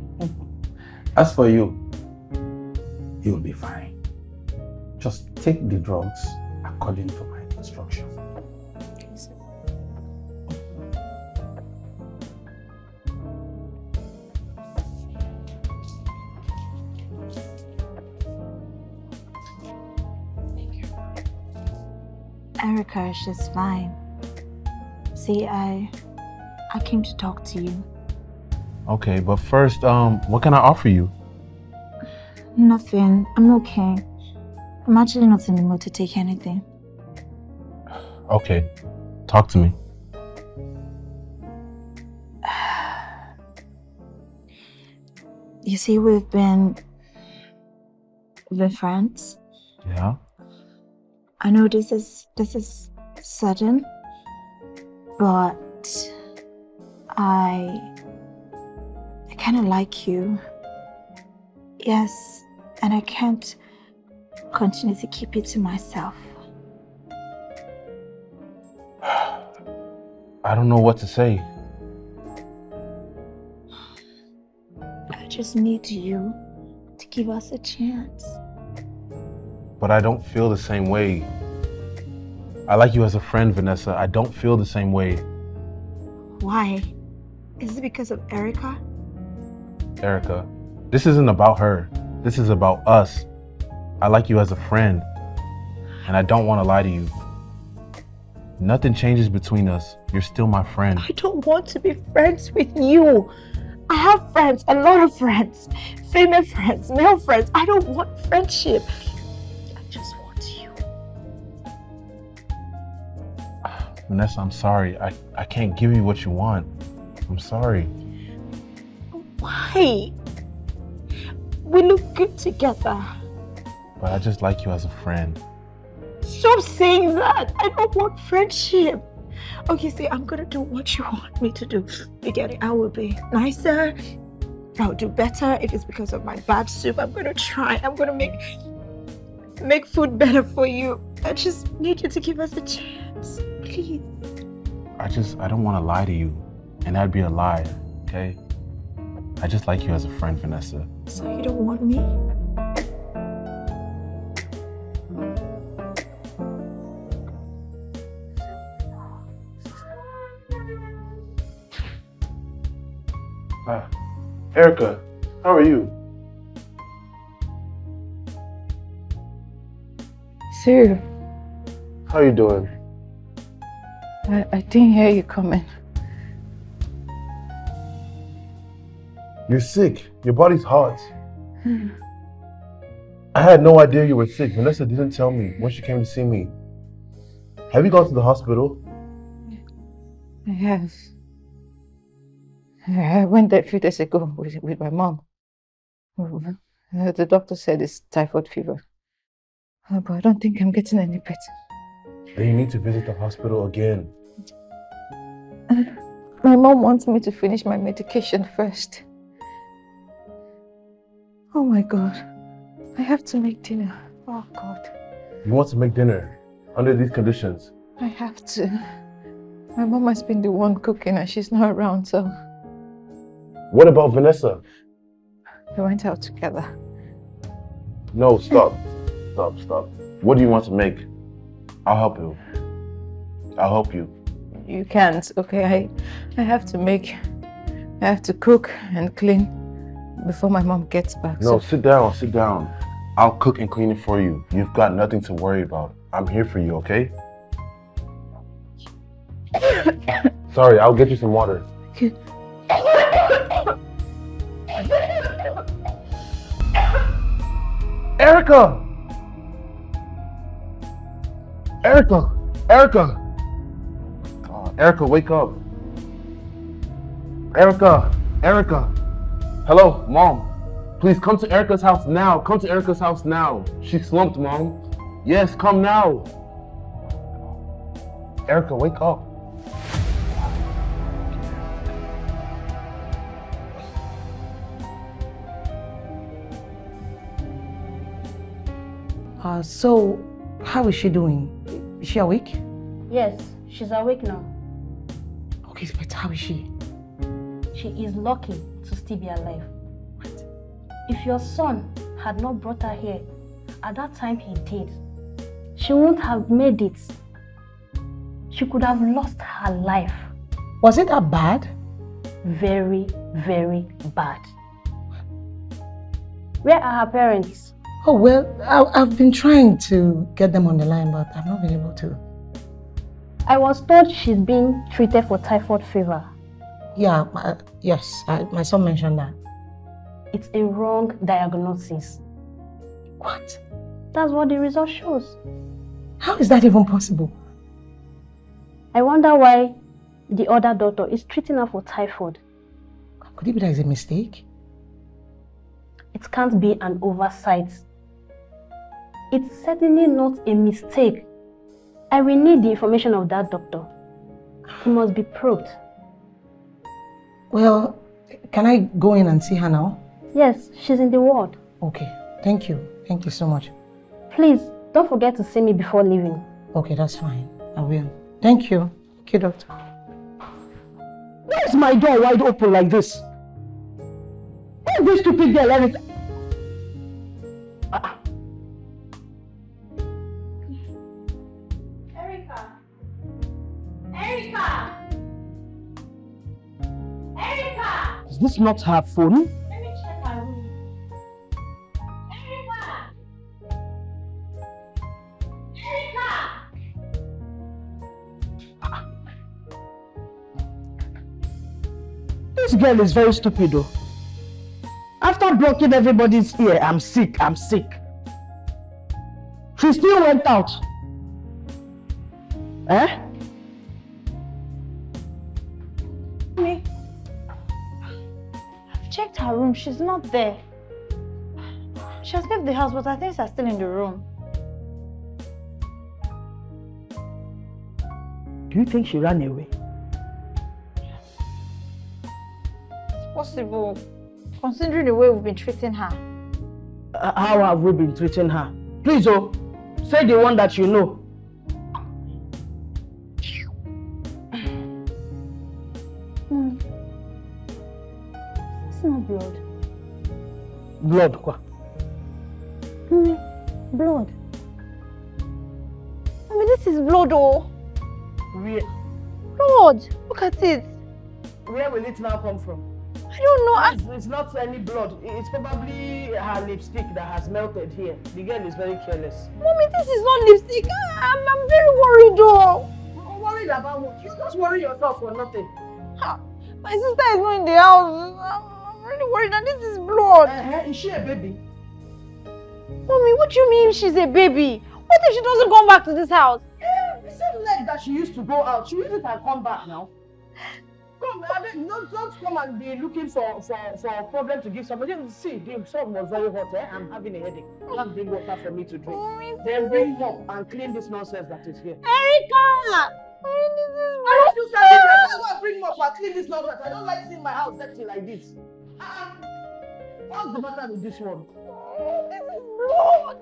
As for you, you'll be fine. Just take the drugs according to my instruction. Erica, she's fine. See, I I came to talk to you. Okay, but first, um, what can I offer you? Nothing. I'm okay. I'm actually not in the mood to take anything. Okay, talk to me. *sighs* You see, we've been we've been friends. Yeah. I know this is this is sudden, but I I kind of like you. Yes, and I can't continue to keep it to myself. I don't know what to say. I just need you to give us a chance. but I don't feel the same way. I like you as a friend, Vanessa. I don't feel the same way. Why? Is it because of Erica? Erica, this isn't about her. This is about us. I like you as a friend, and I don't want to lie to you. Nothing changes between us. You're still my friend. I don't want to be friends with you. I have friends, a lot of friends, female friends, male friends. I don't want friendship. I just want you. Vanessa, I'm sorry. I, I can't give you what you want. I'm sorry. Why? We look good together. But I just like you as a friend. Stop saying that. I don't want friendship. Okay, see, I'm gonna do what you want me to do. You get it? I will be nicer. I'll do better if it's because of my bad soup. I'm gonna try. I'm gonna make make food better for you. I just need you to give us a chance, please. I just, I don't want to lie to you. And that'd be a lie, okay? I just like you as a friend, Vanessa. So you don't want me? Ah, Erica, how are you? Cyril, How are you doing? I, I didn't hear you coming. You're sick. Your body's hot. I had no idea you were sick. Vanessa didn't tell me when she came to see me. Have you gone to the hospital? I have. I went there a few days ago with, with my mom. Uh, The doctor said it's typhoid fever. Uh, But I don't think I'm getting any better. Then you need to visit the hospital again. My mom wants me to finish my medication first. Oh my god. I have to make dinner. Oh god. You want to make dinner under these conditions? I have to. My mom has been the one cooking and she's not around, so What about Vanessa? we went out together. No, stop. Stop, stop. What do you want to make? I'll help you. I'll help you. You can't, okay? I I have to make I have to cook and clean before my mom gets back. No, so sit down, sit down. I'll cook and clean it for you. You've got nothing to worry about. I'm here for you, okay? *coughs* Sorry, I'll get you some water. Erica! Erica! Erica! Oh, Erica, wake up. Erica! Erica! Hello, mom. Please come to Erica's house now. Come to Erica's house now. She slumped, mom. Yes, come now. Erica, wake up. Uh, so, how is she doing? Is she awake? Yes, she's awake now. Okay, but how is she? She is lucky to still be alive. If your son had not brought her here, at that time he did, she wouldn't have made it. She could have lost her life. Was it that bad? Very, very bad. Where are her parents? Oh, well, I, I've been trying to get them on the line, but I've not been able to. I was told she's being treated for typhoid fever. Yeah, my, yes, I, my son mentioned that. It's a wrong diagnosis. What? That's what the result shows. How is that even possible? I wonder why the other doctor is treating her for typhoid. Could it be that it's a mistake? It can't be an oversight. It's certainly not a mistake. I will need the information of that doctor. He must be probed. Well, can I go in and see her now? Yes, she's in the ward. Okay, thank you. Thank you so much. Please, don't forget to see me before leaving. Okay, that's fine. I will. Thank you. Thank you, doctor. Why is my door wide open like this? Why is this stupid girl everything? Not her phone? Let me check her room. Erica! Erica! This girl is very stupid though. After blocking everybody's ear, I'm sick, I'm sick. She still went out. Eh? Room. She's not there. She has left the house, but her things are still in the room. Do you think she ran away? It's possible, considering the way we've been treating her. Uh, how have we been treating her? Please, oh, say the one that you know. Blood, quoi. Hmm. Blood. I mean, this is blood, oh. Where, Blood. Look at it. where will it now come from? I don't know. I... It's, not any blood. It's probably her lipstick that has melted here. The girl is very careless. Mommy, this is not lipstick. I'm, I'm very worried, though. You're worried about what? You just worry yourself for nothing. Ha. My sister is not in the house. I'm, I'm worried that this is blood. Uh, is she a baby? Mommy, what do you mean she's a baby? What if she doesn't come back to this house? Yeah, the same leg that she used to go out. She it and come back now. Come, I mean, don't, don't come and be looking for, for, for a problem to give somebody. See, the sun was very hot. Eh? I'm having a headache. Can't bring water for me to drink. Then bring up and clean this nonsense that is here. Erica! I don't still standing. I go and bring up and clean this nonsense. I don't like seeing my house dirty like this. *laughs* What's the matter with this one? This is blood.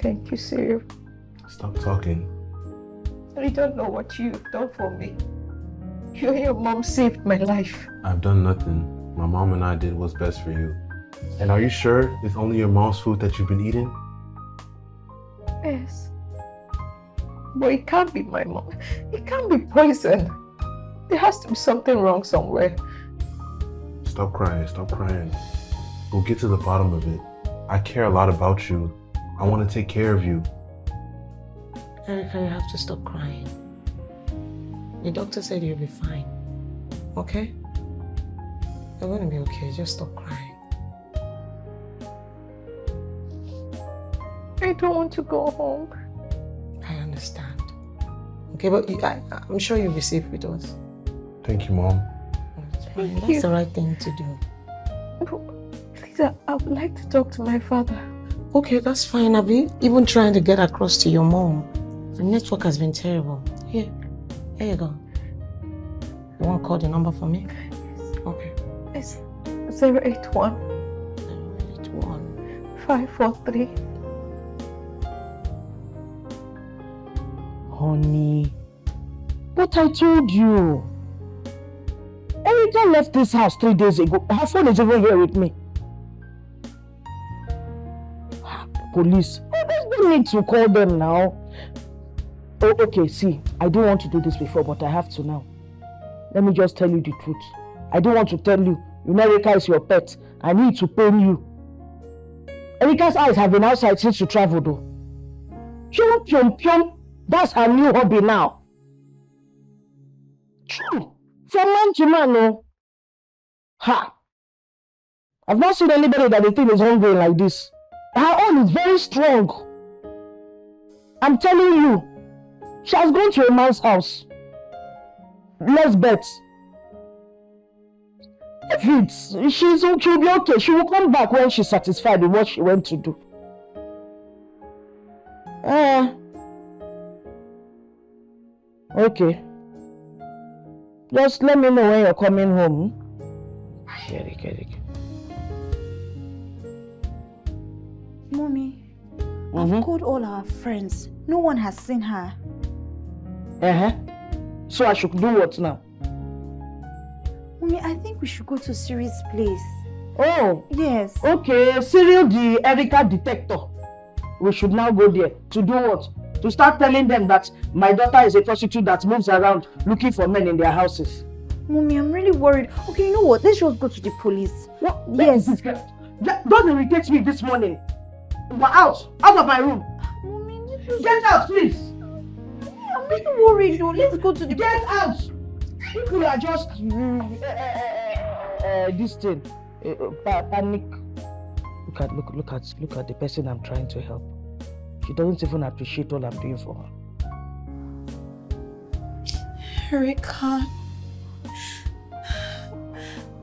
Thank you, Cyril. Stop talking. I don't know what you've done for me. You and your mom saved my life. I've done nothing. My mom and I did what's best for you. And are you sure it's only your mom's food that you've been eating? Yes. But it can't be my mom. It can't be poison. There has to be something wrong somewhere. Stop crying, stop crying. We'll get to the bottom of it. I care a lot about you. I want to take care of you. Erica, you have to stop crying. The doctor said you'll be fine. Okay? You're gonna be okay. Just stop crying. I don't want to go home. I understand. Okay, but you, I, I'm sure you'll be safe with us. Thank you, Mom. Fine, That's you. the right thing to do. Oh, Please, I, I would like to talk to my father. Okay, that's fine. I've been even trying to get across to your mom. The network has been terrible. Here, here you go. You want to call the number for me? Okay. It's 081 81 543 Honey, but I told you. Erica left this house three days ago. Her phone is even here with me. Police. Oh, there's no need to call them now. Oh, okay, see, I didn't want to do this before, but I have to now. Let me just tell you the truth. I don't want to tell you. You know Erica is your pet. I need to pain you. Erica's eyes have been outside since you traveled though. Pium, pium, pium. That's her new hobby now. True. From man to man, no. Ha. I've not seen anybody that they think is hungry like this. Her own is very strong. I'm telling you. She has gone to a man's house. Let's bet. If it's, she's, she'll be okay. She will come back when she's satisfied with what she went to do. Eh. Okay. Just let me know when you're coming home. Get it, get it. Mommy, Mhm. I've called all our friends. No one has seen her. Uh-huh. So I should do what now? Mommy, I think we should go to Cyril's place. Oh. Yes. Okay, Cyril the Erica detector. We should now go there. To do what? To start telling them that my daughter is a prostitute that moves around looking for men in their houses. Mommy, I'm really worried. Okay, you know what? Let's just go to the police. What? Yes. This girl- Don't irritate me this morning. We're out. Out of my room. Mommy, Get out, please. I'm really worried though. Let's go to the Get out. People are just uh, uh, this thing. Uh, uh, panic. Look at look look at look at the person I'm trying to help. She doesn't even appreciate all I'm doing for her. Erica,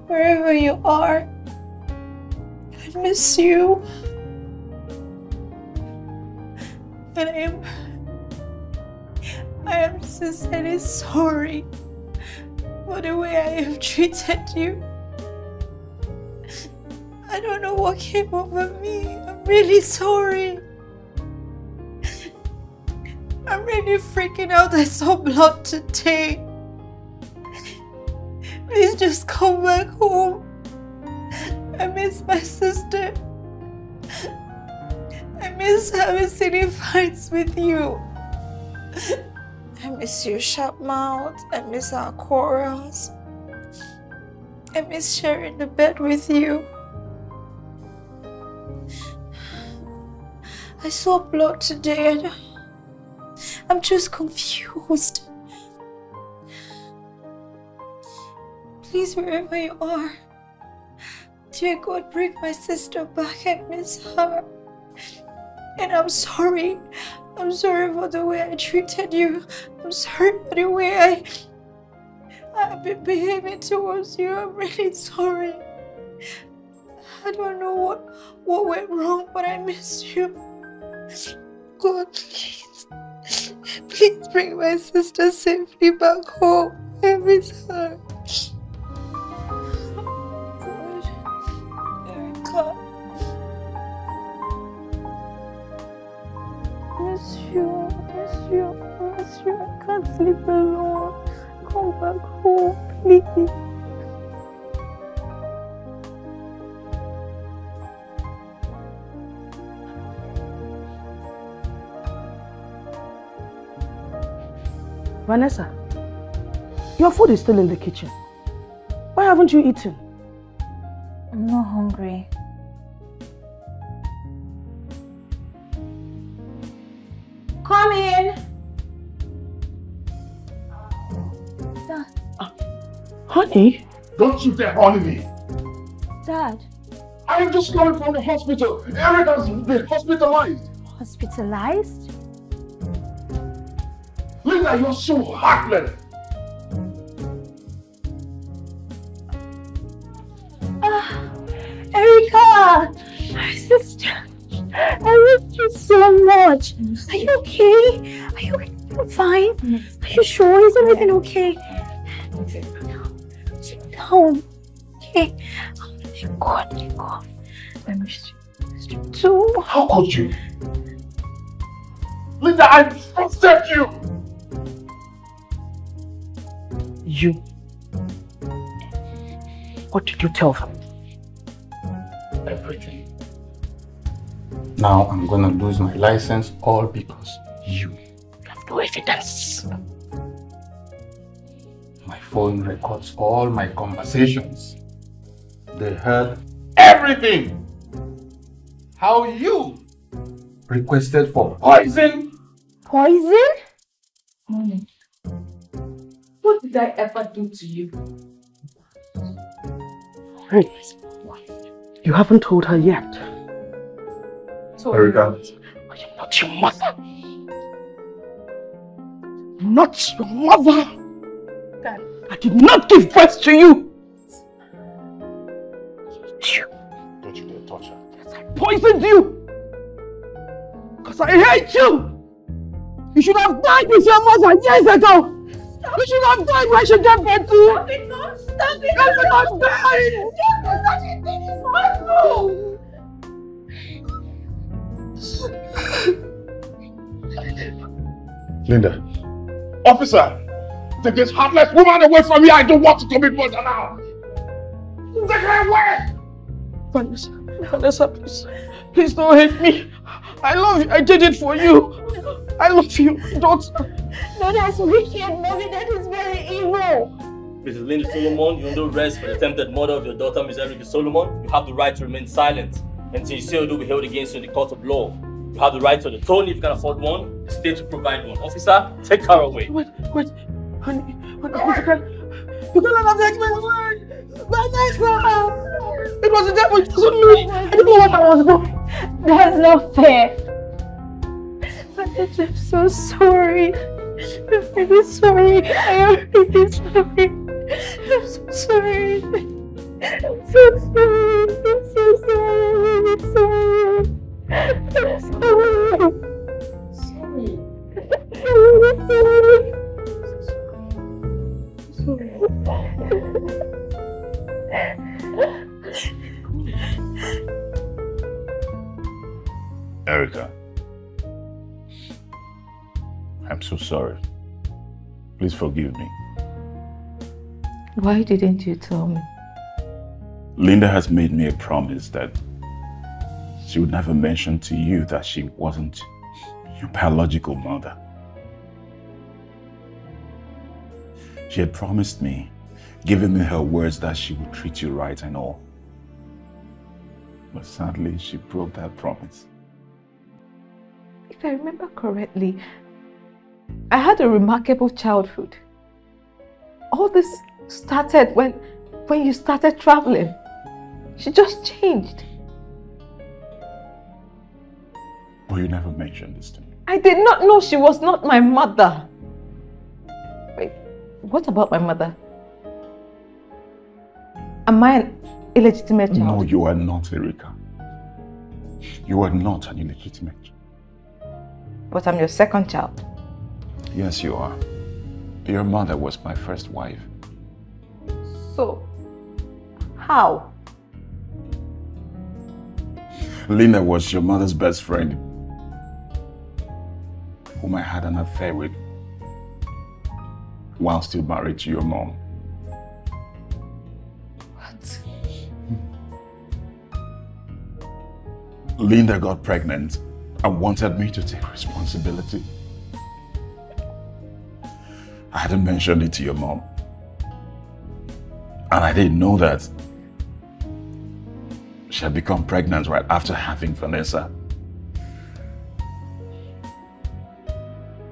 wherever you are, I miss you. And I am, I am sincerely sorry for the way I have treated you. I don't know what came over me. I'm really sorry. I'm really freaking out. I saw blood today. Please just come back home. I miss my sister. I miss having silly fights with you. I miss your sharp mouth. I miss our quarrels. I miss sharing the bed with you. I saw blood today and I'm just confused. Please, wherever you are, dear God, bring my sister back. I miss her. And I'm sorry. I'm sorry for the way I treated you. I'm sorry for the way I I've been behaving towards you. I'm really sorry. I don't know what what went wrong, but I miss you. God, please. Please bring my sister safely back home. I miss her. God. Erica. miss you, miss you, miss you. I can't sleep alone. Come back home, please. Vanessa, your food is still in the kitchen. Why haven't you eaten? I'm not hungry. Come in. Dad, ah, Honey? Don't you dare honey me. Dad, I am just coming from the hospital. Erica's been hospitalized. hospitalized? Linda, you're so heartless. Ah, Erica, my sister, I love you so much. Are you okay? Are you you fine? Are you sure? Is everything okay? Sit down. Okay. Oh, thank God, thank God. I missed you. Missed too. How could you? Linda, I trusted you. You. What did you tell them? Everything. Now I'm gonna lose my license all because you. You have no evidence. My phone records all my conversations. They heard everything. How you requested for poison. Poison? Mommy, what did I ever do to you? Hey, you haven't told her yet. Erica. I am not your mother. Not your mother. Dad. I did not give birth to you. Don't you dare touch her. Yes, I poisoned you. Because I hate you. You should have died with your mother years ago. You should have died when she gave birth to you. Stop it, no, stop it. You should have died. Don't do such a thing, it's harmful. Linda. Officer, take this heartless woman away from me. I don't want to commit murder now. Take her away. Vanessa, Vanessa, please. Please don't hate me. I love you. I did it for you. I love you. Don't. No, that's wicked, mommy. That is very evil. Mrs. Linda Solomon, you're under arrest for the attempted murder of your daughter, Ms. Erica Solomon. You have the right to remain silent until you say or do be held against you in the court of law. You have the right to an attorney if you can afford one. The state to provide one. Officer, take her away. Wait, wait, honey, honey, you can, you cannot have take me away. Vanessa, it was the devil. It wasn't me. I didn't know what I was doing. That's not fair. Vanessa, I'm so sorry. I'm really sorry. I am really sorry. I'm so sorry. I'm so sorry. I'm so sorry. I'm sorry. I'm sorry. Sorry. I'm sorry. Erica. I'm so sorry. Please forgive me. Why didn't you tell me? Linda has made me a promise that she would never mention to you that she wasn't your biological mother. She had promised me, giving me her words that she would treat you right and all. But sadly, she broke that promise. If I remember correctly, I had a remarkable childhood. All this started when, when you started traveling. She just changed. But you never mentioned this to me. I did not know she was not my mother. Wait, what about my mother? Am I an illegitimate child? No, you are not, Erica. You are not an illegitimate. child. but I'm your second child. Yes, you are. Your mother was my first wife. So, how? Linda was your mother's best friend, whom I had an affair with while still married to your mom. What? Linda got pregnant and wanted me to take responsibility. I hadn't mentioned it to your mom. And I didn't know that she had become pregnant right after having Vanessa.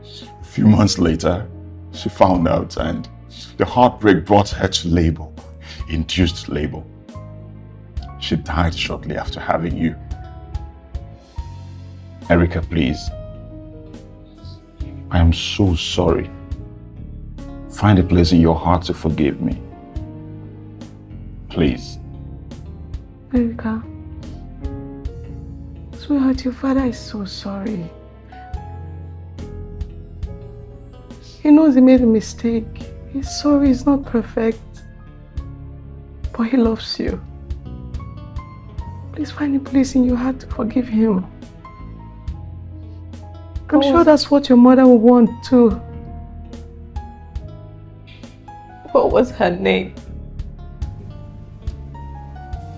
A few months later, she found out and the heartbreak brought her to labor, induced labor. She died shortly after having you. Erica, please. I am so sorry. Find a place in your heart to forgive me. Please. Erica. Sweetheart, your father is so sorry. He knows he made a mistake. He's sorry, he's not perfect. But he loves you. Please find a place in your heart to forgive him. I'm sure that's what your mother will want too. What was her name?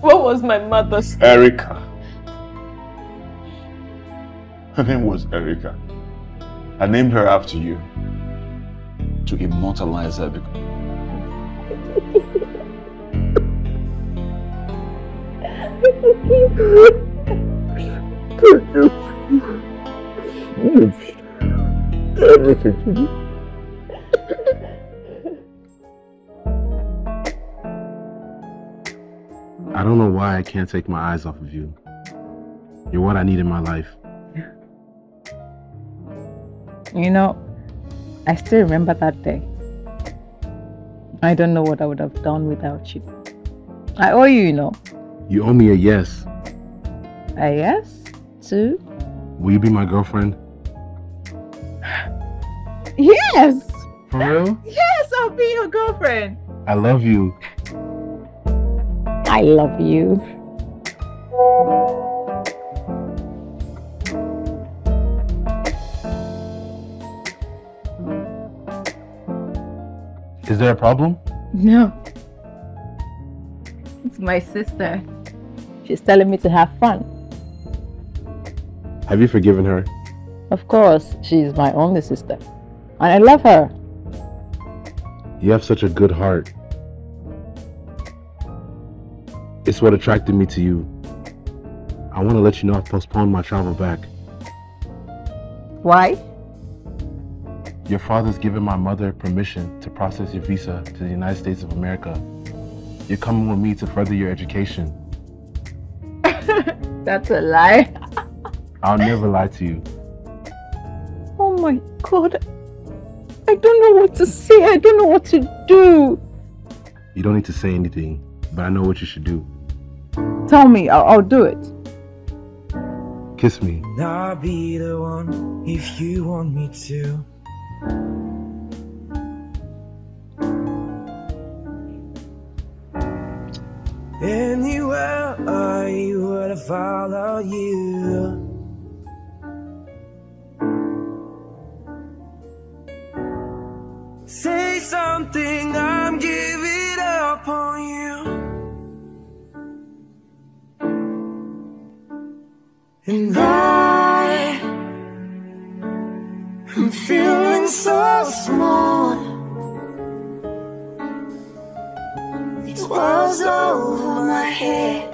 What was my mother's name? Erica. Her name was Erica. I named her after you. To immortalize her because everything I don't know why I can't take my eyes off of you. You're what I need in my life. You know, I still remember that day. I don't know what I would have done without you. I owe you, you know. You owe me a yes. A yes? To? Will you be my girlfriend? Yes! For real? Yes, I'll be your girlfriend. I love you. I love you. Is there a problem? No. It's my sister. She's telling me to have fun. Have you forgiven her? Of course, she's my only sister. And I love her. You have such a good heart. It's what attracted me to you. I want to let you know I've postponed my travel back. Why? Your father's given my mother permission to process your visa to the United States of America. You're coming with me to further your education. *laughs* That's a lie. *laughs* I'll never lie to you. Oh my god. I don't know what to say. I don't know what to do. You don't need to say anything, but I know what you should do. Tell me, I'll, I'll do it. Kiss me. I'll be the one if you want me to. Anywhere I would follow you. Say something, I'm giving up on you. And I am feeling so small. It was over my head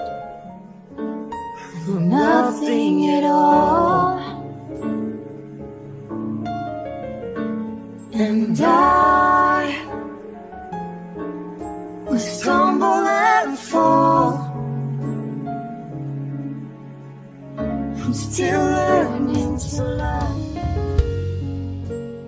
for nothing at all. And I would stumble and fall. still learning to love.